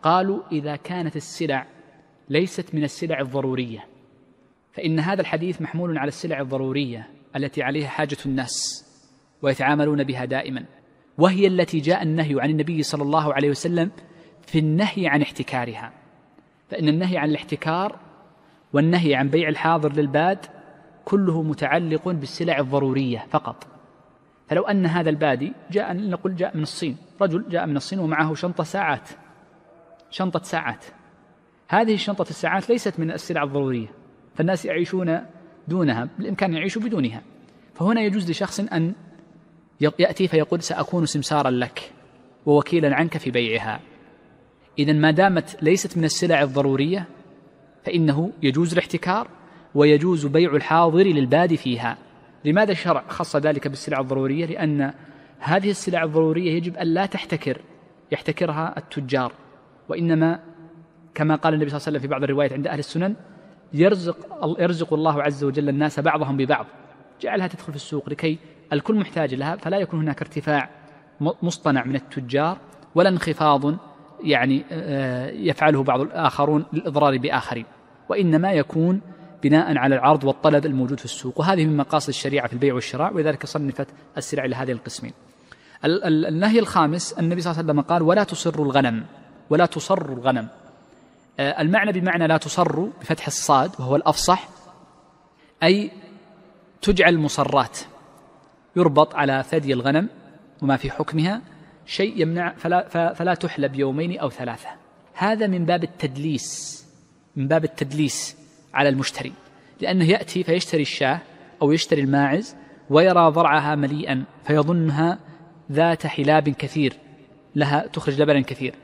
Speaker 2: قالوا إذا كانت السلع ليست من السلع الضرورية فإن هذا الحديث محمول على السلع الضرورية التي عليها حاجة الناس ويتعاملون بها دائما. وهي التي جاء النهي عن النبي صلى الله عليه وسلم في النهي عن احتكارها. فإن النهي عن الاحتكار والنهي عن بيع الحاضر للباد كله متعلق بالسلع الضرورية فقط. فلو أن هذا البادي جاء نقول جاء من الصين. رجل جاء من الصين ومعه شنطة ساعات. شنطة ساعات. هذه شنطة الساعات ليست من السلع الضرورية. فالناس يعيشون دونها بالإمكان يعيشوا بدونها. فهنا يجوز لشخص أن يأتي فيقول سأكون سمسارا لك ووكيلا عنك في بيعها. إذا ما دامت ليست من السلع الضرورية فإنه يجوز الاحتكار ويجوز بيع الحاضر للباد فيها. لماذا الشرع خص ذلك بالسلع الضرورية؟ لأن هذه السلع الضرورية يجب أن لا تحتكر يحتكرها التجار. وإنما كما قال النبي صلى الله عليه وسلم في بعض الروايات عند أهل السنن يرزق يرزق الله عز وجل الناس بعضهم ببعض. جعلها تدخل في السوق لكي الكل محتاج لها فلا يكون هناك ارتفاع مصطنع من التجار ولا انخفاض يعني آه، يفعله بعض الآخرون للإضرار بآخرين. وإنما يكون بناء على العرض والطلب الموجود في السوق وهذه من مقاصد الشريعة في البيع والشراء ولذلك صنفت السلع إلى هذه القسمين النهي الخامس النبي صلى الله عليه وسلم قال ولا تصر الغنم ولا تصر الغنم. آه، المعنى بمعنى لا تصر بفتح الصاد وهو الأفصح أي تجعل مصرات يربط على ثدي الغنم وما في حكمها شيء يمنع فلا, فلا تحلب يومين أو ثلاثة. هذا من باب التدليس من باب التدليس. على المشتري لأنه يأتي فيشتري الشاة أو يشتري الماعز ويرى ضرعها مليئا فيظنها ذات حلاب كثير لها تخرج لبنا كثير.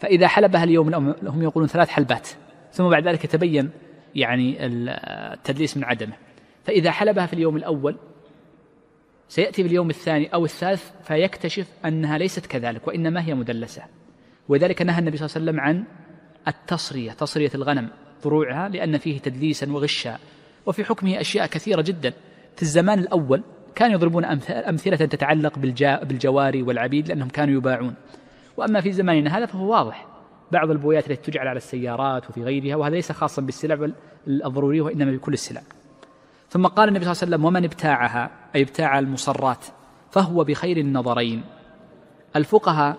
Speaker 2: فإذا حلبها اليوم هم يقولون ثلاث حلبات ثم بعد ذلك يتبين يعني التدليس من عدمه. فإذا حلبها في اليوم الأول سيأتي في اليوم الثاني أو الثالث فيكتشف أنها ليست كذلك وإنما هي مدلسة. ولذلك نهى النبي صلى الله عليه وسلم عن التصرية تصرية الغنم. ضروعها لأن فيه تدليسا وغشا وفي حكمه أشياء كثيرة جدا. في الزمان الأول كانوا يضربون أمثلة تتعلق بالجواري والعبيد لأنهم كانوا يباعون. وأما في زماننا هذا فهو واضح. بعض البويات التي تجعل على السيارات وفي غيرها وهذا ليس خاصا بالسلع الضرورية وإنما بكل السلع. ثم قال النبي صلى الله عليه وسلم ومن ابتاعها أي ابتاع المصرات فهو بخير النظرين. الفقهاء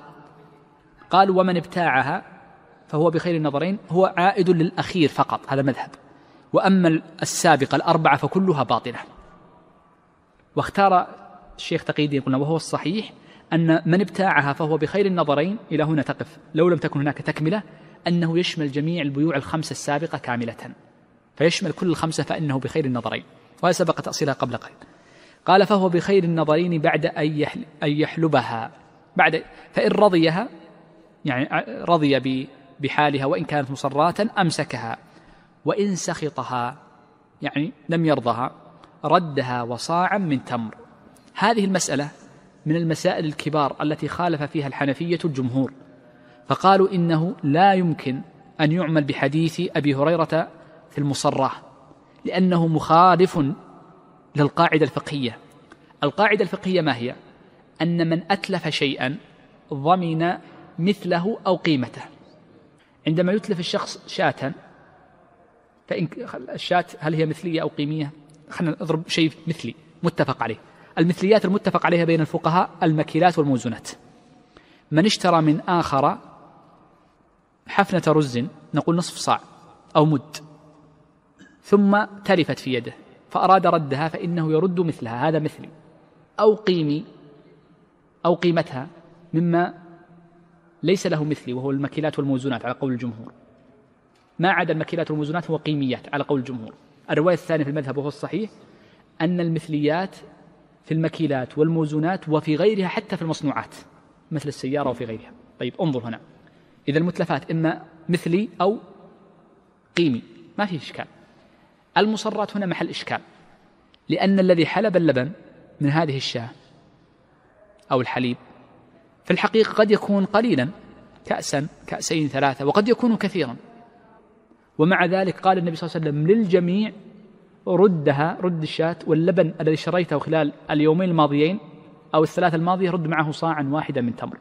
Speaker 2: قالوا ومن ابتاعها فهو بخير النظرين هو عائد للأخير فقط هذا مذهب وأما السابقة الأربعة فكلها باطلة. واختار الشيخ تقي الدين قلنا وهو الصحيح أن من ابتاعها فهو بخير النظرين إلى هنا تقف. لو لم تكن هناك تكملة أنه يشمل جميع البيوع الخمسة السابقة كاملة. فيشمل كل الخمسة فإنه بخير النظرين. وهذا سبق تأصيلها قبل قليل. قال فهو بخير النظرين بعد أن يحلبها. بعد فإن رضيها يعني رضي بحالها وإن كانت مصرات أمسكها وإن سخطها يعني لم يرضها ردها وصاعا من تمر. هذه المسألة من المسائل الكبار التي خالف فيها الحنفية الجمهور. فقالوا إنه لا يمكن أن يعمل بحديث أبي هريرة في المصراة لأنه مخالف للقاعدة الفقهية. القاعدة الفقهية ما هي؟ أن من أتلف شيئا ضمن مثله أو قيمته. عندما يتلف الشخص شاة فإن الشاة هل هي مثلية أو قيمية؟ خلينا نضرب شيء مثلي متفق عليه المثليات المتفق عليها بين الفقهاء المكيلات والموزونات من اشترى من آخر حفنة رز نقول نصف صاع أو مد ثم تلفت في يده فأراد ردها فإنه يرد مثلها هذا مثلي أو قيمي أو قيمتها مما ليس له مثلي وهو المكيلات والموزونات على قول الجمهور. ما عدا المكيلات والموزونات هو قيميات على قول الجمهور. الرواية الثانية في المذهب وهو الصحيح أن المثليات في المكيلات والموزونات وفي غيرها حتى في المصنوعات مثل السيارة وفي غيرها. طيب انظر هنا. إذا المتلفات إما مثلي أو قيمي ما في إشكال. المصرات هنا محل إشكال لأن الذي حلب اللبن من هذه الشاة أو الحليب في الحقيقة قد يكون قليلا كأسا كأسين ثلاثة وقد يكون كثيرا. ومع ذلك قال النبي صلى الله عليه وسلم للجميع ردها رد الشاة واللبن الذي شريته خلال اليومين الماضيين أو الثلاثة الماضية رد معه صاعا واحدا من تمر.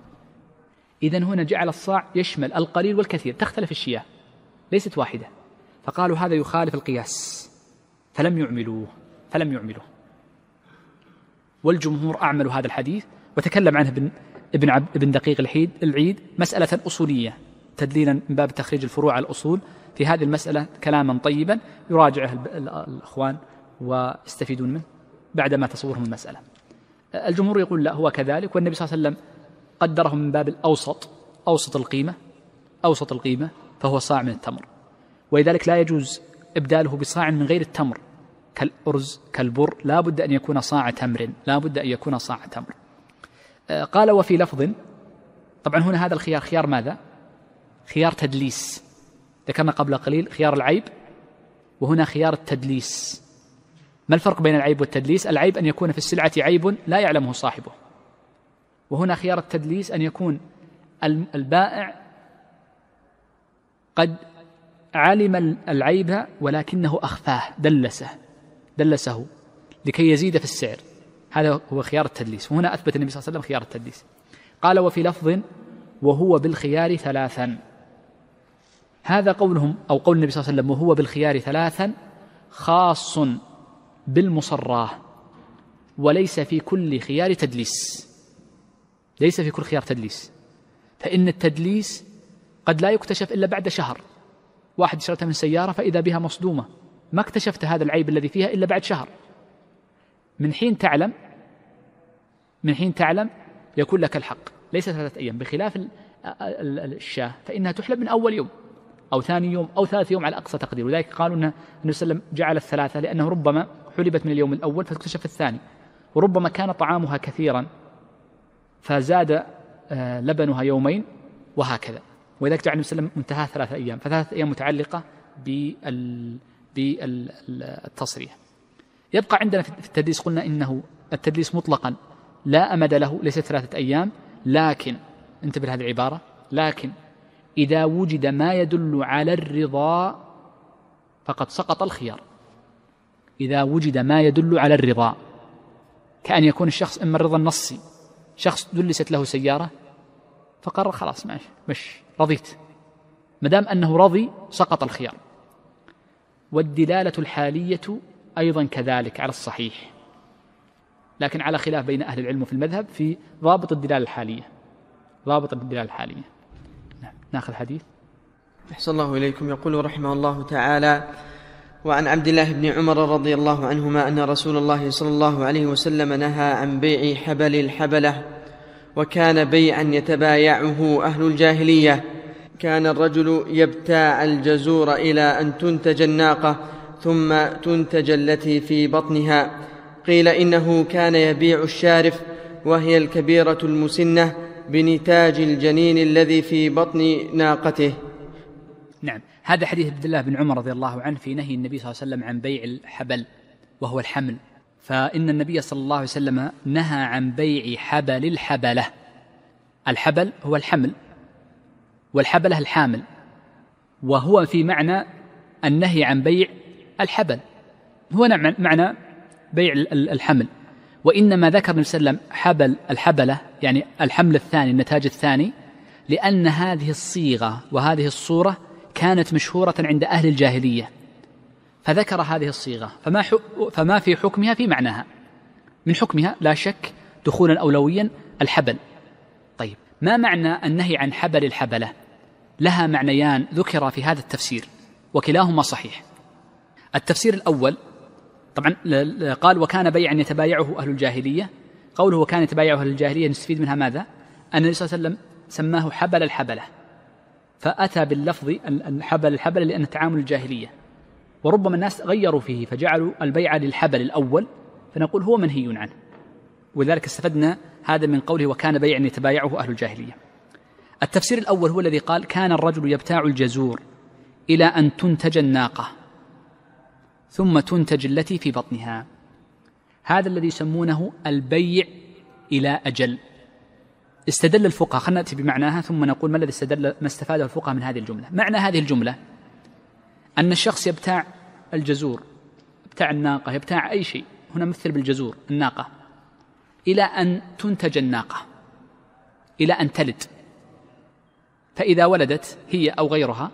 Speaker 2: إذا هنا جعل الصاع يشمل القليل والكثير تختلف الشياه ليست واحدة. فقالوا هذا يخالف القياس. فلم يعملوه فلم يعملوه. والجمهور أعملوا هذا الحديث وتكلم عنه ابن ابن عبد ابن دقيق الحيد العيد مسألة أصولية تدليلا من باب تخريج الفروع على الأصول. في هذه المسألة كلاما طيبا يراجعه الإخوان ويستفيدون منه بعدما تصورهم المسألة. الجمهور يقول لا هو كذلك والنبي صلى الله عليه وسلم قدره من باب الأوسط أوسط القيمة أوسط القيمة فهو صاع من التمر. ولذلك لا يجوز إبداله بصاع من غير التمر. كالأرز كالبر لا بد أن يكون صاع تمر لا بد أن يكون صاع تمر. قال وفي لفظ. طبعا هنا هذا الخيار خيار ماذا؟ خيار تدليس. ذكرنا قبل قليل خيار العيب وهنا خيار التدليس. ما الفرق بين العيب والتدليس؟ العيب أن يكون في السلعة عيب لا يعلمه صاحبه. وهنا خيار التدليس أن يكون البائع قد علم العيب ولكنه أخفاه دلسه دلسه لكي يزيد في السعر. هذا هو خيار التدليس. وهنا أثبت النبي صلى الله عليه وسلم خيار التدليس. قال وفي لفظ وهو بالخيار ثلاثا. هذا قولهم أو قول النبي صلى الله عليه وسلم وهو بالخيار ثلاثا خاص بالمصراة وليس في كل خيار تدليس. ليس في كل خيار تدليس. فإن التدليس قد لا يكتشف إلا بعد شهر. واحد اشتريتها من سيارة فإذا بها مصدومة. ما اكتشفت هذا العيب الذي فيها إلا بعد شهر. من حين تعلم من حين تعلم يكون لك الحق. ليس ثلاثة أيام بخلاف الشاة فإنها تحلب من أول يوم أو ثاني يوم أو ثالث يوم على أقصى تقدير. ولذلك قالوا أن النبي صلى الله عليه وسلم جعل الثلاثة لأنه ربما حلبت من اليوم الأول فتكتشف الثاني وربما كان طعامها كثيرا فزاد آه، لبنها يومين وهكذا. ولذلك جعل النبي صلى الله عليه وسلم منتهى ثلاثة أيام فثلاثة أيام متعلقة بال بالتصريح يبقى عندنا في التدليس قلنا إنه التدليس مطلقا. لا أمد له ليس ثلاثة أيام. لكن انتبه لهذه العبارة. لكن إذا وجد ما يدل على الرضا فقد سقط الخيار. إذا وجد ما يدل على الرضا كأن يكون الشخص إما الرضا النصي شخص دلست له سيارة فقرر خلاص ماشي مش رضيت. ما دام أنه رضي سقط الخيار. والدلالة الحالية أيضا كذلك على الصحيح. لكن على خلاف بين أهل العلم في المذهب في ضابط الدلالة الحالية. ضابط الدلالة الحالية. نعم. ناخذ حديث.
Speaker 1: أحسن الله إليكم. يقول رحمه الله تعالى وعن عبد الله بن عمر رضي الله عنهما أن رسول الله صلى الله عليه وسلم نهى عن بيع حبل الحبلة وكان بيعا يتبايعه أهل الجاهلية. كان الرجل يبتاع الجزور إلى أن تنتج الناقة ثم تنتج التي في بطنها. قيل إنه كان يبيع الشارف وهي الكبيرة المسنة بنتاج الجنين الذي في بطن ناقته.
Speaker 2: نعم. هذا حديث عبد الله بن عمر رضي الله عنه في نهي النبي صلى الله عليه وسلم عن بيع الحبل وهو الحمل. فإن النبي صلى الله عليه وسلم نهى عن بيع حبل الحبلة. الحبل هو الحمل والحبلة الحامل. وهو في معنى النهي عن بيع الحبل. هو معنى بيع الحمل. وإنما ذكر النبي صلى الله عليه وسلم حبل الحبلة يعني الحمل الثاني النتاج الثاني لأن هذه الصيغة وهذه الصورة كانت مشهورة عند أهل الجاهلية. فذكر هذه الصيغة. فما, فما في حكمها في معناها. من حكمها لا شك دخولا أولويا الحبل. طيب ما معنى النهي عن حبل الحبلة؟ لها معنيان ذكر في هذا التفسير وكلاهما صحيح. التفسير الأول طبعا قال وكان بيعا يتبايعه أهل الجاهلية. قوله وكان يتبايعه أهل الجاهلية نستفيد منها ماذا؟ أن النبي صلى الله عليه وسلم سماه حبل الحبلة. فأتى باللفظ الحبل الحبل لأن تعامل الجاهلية. وربما الناس غيروا فيه فجعلوا البيع للحبل الأول فنقول هو منهي عنه. ولذلك استفدنا هذا من قوله وكان بيعا يتبايعه أهل الجاهلية. التفسير الأول هو الذي قال كان الرجل يبتاع الجزور إلى أن تنتج الناقة. ثم تنتج التي في بطنها. هذا الذي يسمونه البيع إلى أجل. استدل الفقهاء خلينا نأتي بمعناها ثم نقول ما الذي استدل ما استفاده الفقهاء من هذه الجملة. معنى هذه الجملة أن الشخص يبتاع الجزور يبتاع الناقة يبتاع أي شيء. هنا مثل بالجزور الناقة. إلى أن تنتج الناقة. إلى أن تلد. فإذا ولدت هي أو غيرها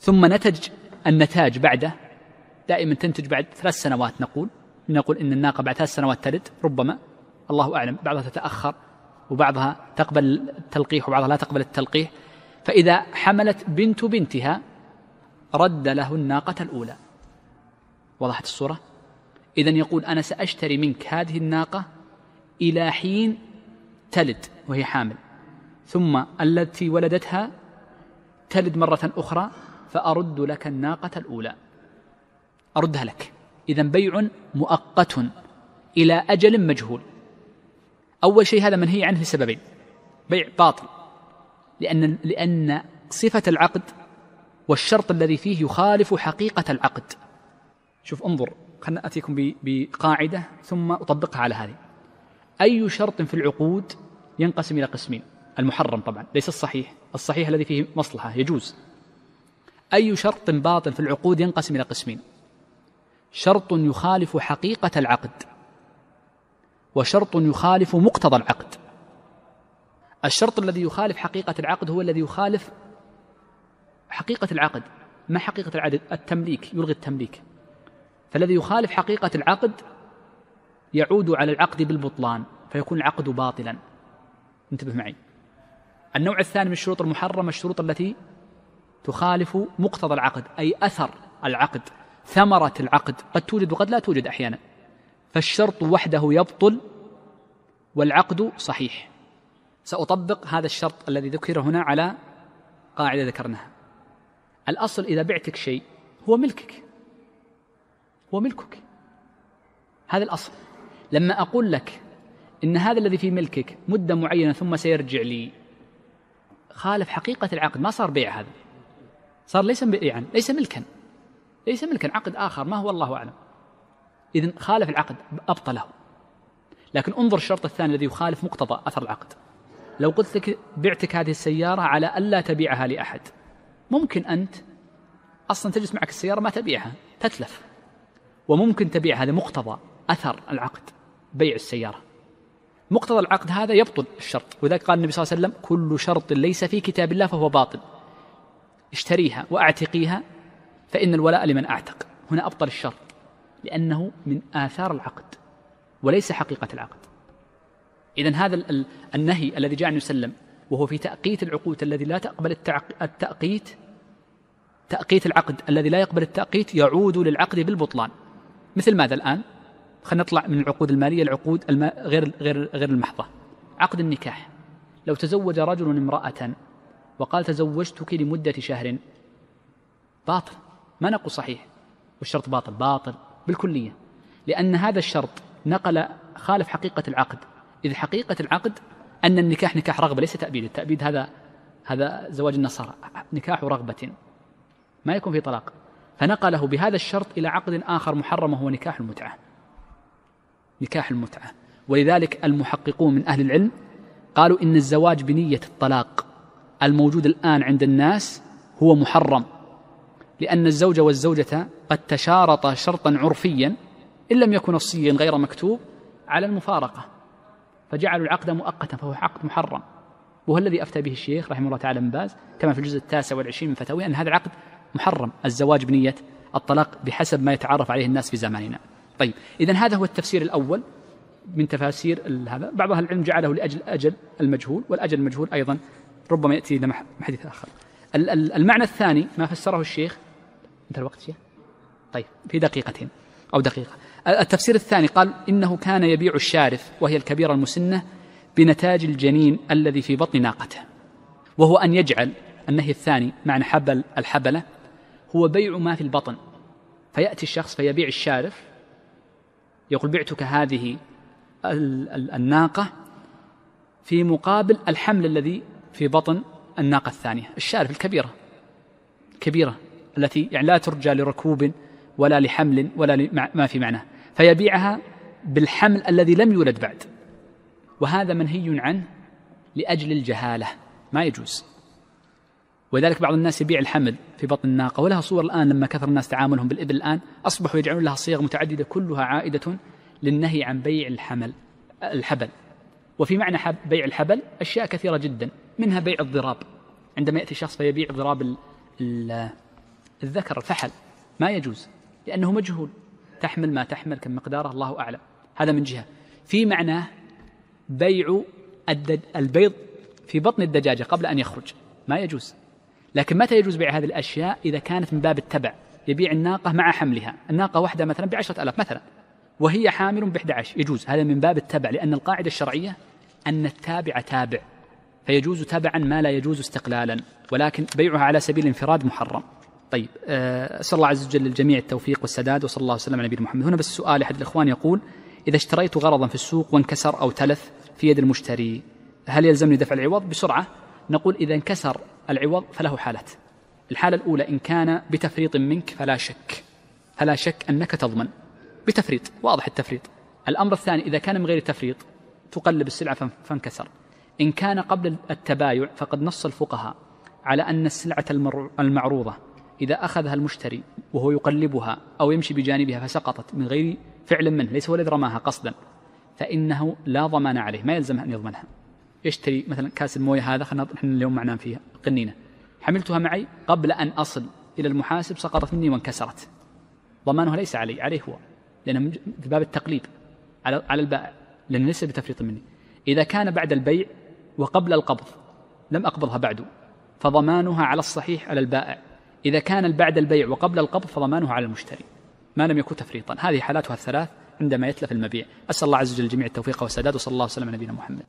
Speaker 2: ثم نتج النتاج بعده دائما تنتج بعد ثلاث سنوات نقول. نقول إن الناقة بعد ثلاث سنوات تلد ربما. الله أعلم بعضها تتأخر وبعضها تقبل التلقيح وبعضها لا تقبل التلقيح. فإذا حملت بنت بنتها رد له الناقة الأولى. وضحت الصورة؟ إذا يقول أنا سأشتري منك هذه الناقة إلى حين تلد وهي حامل. ثم التي ولدتها تلد مرة أخرى فأرد لك الناقة الأولى. أردها لك. إذا بيع مؤقت إلى أجل مجهول. أول شيء هذا منهي عنه لسببين بيع باطل. لأن لأن صفة العقد والشرط الذي فيه يخالف حقيقة العقد. شوف انظر خلنا أتيكم بقاعدة ثم أطبقها على هذه. أي شرط في العقود ينقسم إلى قسمين. المحرم طبعا ليس الصحيح. الصحيح الذي فيه مصلحة يجوز. أي شرط باطل في العقود ينقسم إلى قسمين. شرط يخالف حقيقة العقد وشرط يخالف مقتضى العقد. الشرط الذي يخالف حقيقة العقد هو الذي يخالف حقيقة العقد. ما حقيقة العقد؟ التمليك يلغي التمليك. فالذي يخالف حقيقة العقد يعود على العقد بالبطلان فيكون العقد باطلا. انتبه معي. النوع الثاني من الشروط المحرمة الشروط التي تخالف مقتضى العقد أي أثر العقد. ثمرة العقد. قد توجد وقد لا توجد أحيانا. فالشرط وحده يبطل والعقد صحيح. سأطبق هذا الشرط الذي ذكر هنا على قاعدة ذكرناها. الأصل إذا بعتك شيء هو ملكك. هو ملكك. هذا الأصل. لما أقول لك إن هذا الذي في ملكك مدة معينة ثم سيرجع لي خالف حقيقة العقد. ما صار بيع هذا. صار ليس بيعا ليس ملكا. ليس ملكا عقد آخر ما هو الله أعلم. إذن خالف العقد أبطله. لكن انظر الشرط الثاني الذي يخالف مقتضى أثر العقد. لو قلت لك بعتك هذه السيارة على ألا تبيعها لأحد ممكن أنت أصلا تجلس معك السيارة ما تبيعها تتلف. وممكن تبيع هذا مقتضى أثر العقد بيع السيارة. مقتضى العقد هذا يبطل الشرط. ولذلك قال النبي صلى الله عليه وسلم كل شرط ليس في كتاب الله فهو باطل. اشتريها وأعتقيها فإن الولاء لمن أعتق. هنا أبطل الشرط لأنه من آثار العقد وليس حقيقة العقد. إذا هذا النهي الذي جاء أن يسلم وهو في تأقيت العقود الذي لا تقبل التأقيت تأقيت العقد الذي لا يقبل التأقيت يعود للعقد بالبطلان. مثل ماذا الآن؟ خلينا نطلع من العقود المالية العقود الم... غير غير غير المحضة. عقد النكاح. لو تزوج رجل امرأة وقال تزوجتك لمدة شهر باطل. ما نقول صحيح. والشرط باطل باطل بالكلية. لأن هذا الشرط نقل خالف حقيقة العقد. إذ حقيقة العقد أن النكاح نكاح رغبة ليس تأبيد. التأبيد هذا هذا زواج النصارى. نكاح رغبة. ما يكون في طلاق. فنقله بهذا الشرط إلى عقد آخر محرم وهو نكاح المتعة. نكاح المتعة. ولذلك المحققون من أهل العلم قالوا إن الزواج بنية الطلاق الموجود الآن عند الناس هو محرم. لأن الزوج والزوجة قد تشارطا شرطا عرفيا إن لم يكن نصيا غير مكتوب على المفارقة فجعلوا العقد مؤقتا فهو عقد محرم. وهو الذي أفتى به الشيخ رحمه الله تعالى من باز كما في الجزء التاسع والعشرين من فتاوي أن هذا العقد محرم الزواج بنية الطلاق بحسب ما يتعارف عليه الناس في زماننا. طيب إذا هذا هو التفسير الأول من تفاسير هذا. بعض أهل العلم جعله لأجل أجل المجهول والأجل المجهول أيضا ربما يأتي إلى حديث آخر. المعنى الثاني ما فسره الشيخ انتهى الوقت شيخ؟ طيب في دقيقتين أو دقيقة. التفسير الثاني قال إنه كان يبيع الشارف وهي الكبيرة المسنة بنتاج الجنين الذي في بطن ناقته وهو أن يجعل النهي الثاني معنى حبل الحبلة هو بيع ما في البطن. فيأتي الشخص فيبيع الشارف يقول بعتك هذه الناقة في مقابل الحمل الذي في بطن الناقة الثانية الشارف الكبيرة. كبيرة. التي يعني لا ترجى لركوب ولا لحمل ولا ما في معناه. فيبيعها بالحمل الذي لم يولد بعد. وهذا منهي عنه لأجل الجهالة. ما يجوز. ولذلك بعض الناس يبيع الحمل في بطن الناقة. ولها صور الآن لما كثر الناس تعاملهم بالإبل الآن. أصبحوا يجعلون لها صيغ متعددة كلها عائدة للنهي عن بيع الحمل الحبل. وفي معنى بيع الحبل أشياء كثيرة جدا منها بيع الضراب. عندما يأتي شخص فيبيع ضراب الذكر الفحل ما يجوز لأنه مجهول. تحمل ما تحمل كم مقداره الله أعلم. هذا من جهة. في معناه بيع البيض في بطن الدجاجة قبل أن يخرج. ما يجوز. لكن متى يجوز بيع هذه الأشياء؟ إذا كانت من باب التبع. يبيع الناقة مع حملها. الناقة واحدة مثلا بعشرة ألاف مثلا. وهي حامل ب 11 يجوز. هذا من باب التبع لأن القاعدة الشرعية أن التابع تابع. فيجوز تبعا ما لا يجوز استقلالا. ولكن بيعها على سبيل الانفراد محرم. طيب آه، أسأل الله عز وجل للجميع التوفيق والسداد وصلى الله وسلم على نبينا محمد. هنا بس سؤال أحد الإخوان يقول إذا اشتريت غرضا في السوق وانكسر أو تلف في يد المشتري هل يلزمني دفع العوض؟ بسرعة نقول إذا انكسر العوض فله حالات. الحالة الأولى إن كان بتفريط منك فلا شك. فلا شك أنك تضمن. بتفريط واضح التفريط. الأمر الثاني إذا كان من غير تفريط تقلب السلعة فانكسر. إن كان قبل التبايع فقد نص الفقهاء على أن السلعة المعروضة إذا أخذها المشتري وهو يقلبها أو يمشي بجانبها فسقطت من غير فعل منه ليس هو الذي رماها قصدا فإنه لا ضمان عليه ما يلزم أن يضمنها. يشتري مثلا كاس الموية هذا خلينا نحن اليوم معنا فيها قنينة. حملتها معي قبل أن أصل إلى المحاسب سقطت مني وانكسرت. ضمانها ليس علي عليه هو لأنه في باب التقليد على على البائع لأنه ليس بتفريط مني. إذا كان بعد البيع وقبل القبض لم أقبضها بعد فضمانها على الصحيح على البائع. إذا كان بعد البيع وقبل القبض فضمانها على المشتري ما لم يكن تفريطا. هذه حالاتها الثلاث عندما يتلف المبيع. أسأل الله عز وجل الجميع التوفيق والسداد وصلى الله وسلم على نبينا محمد.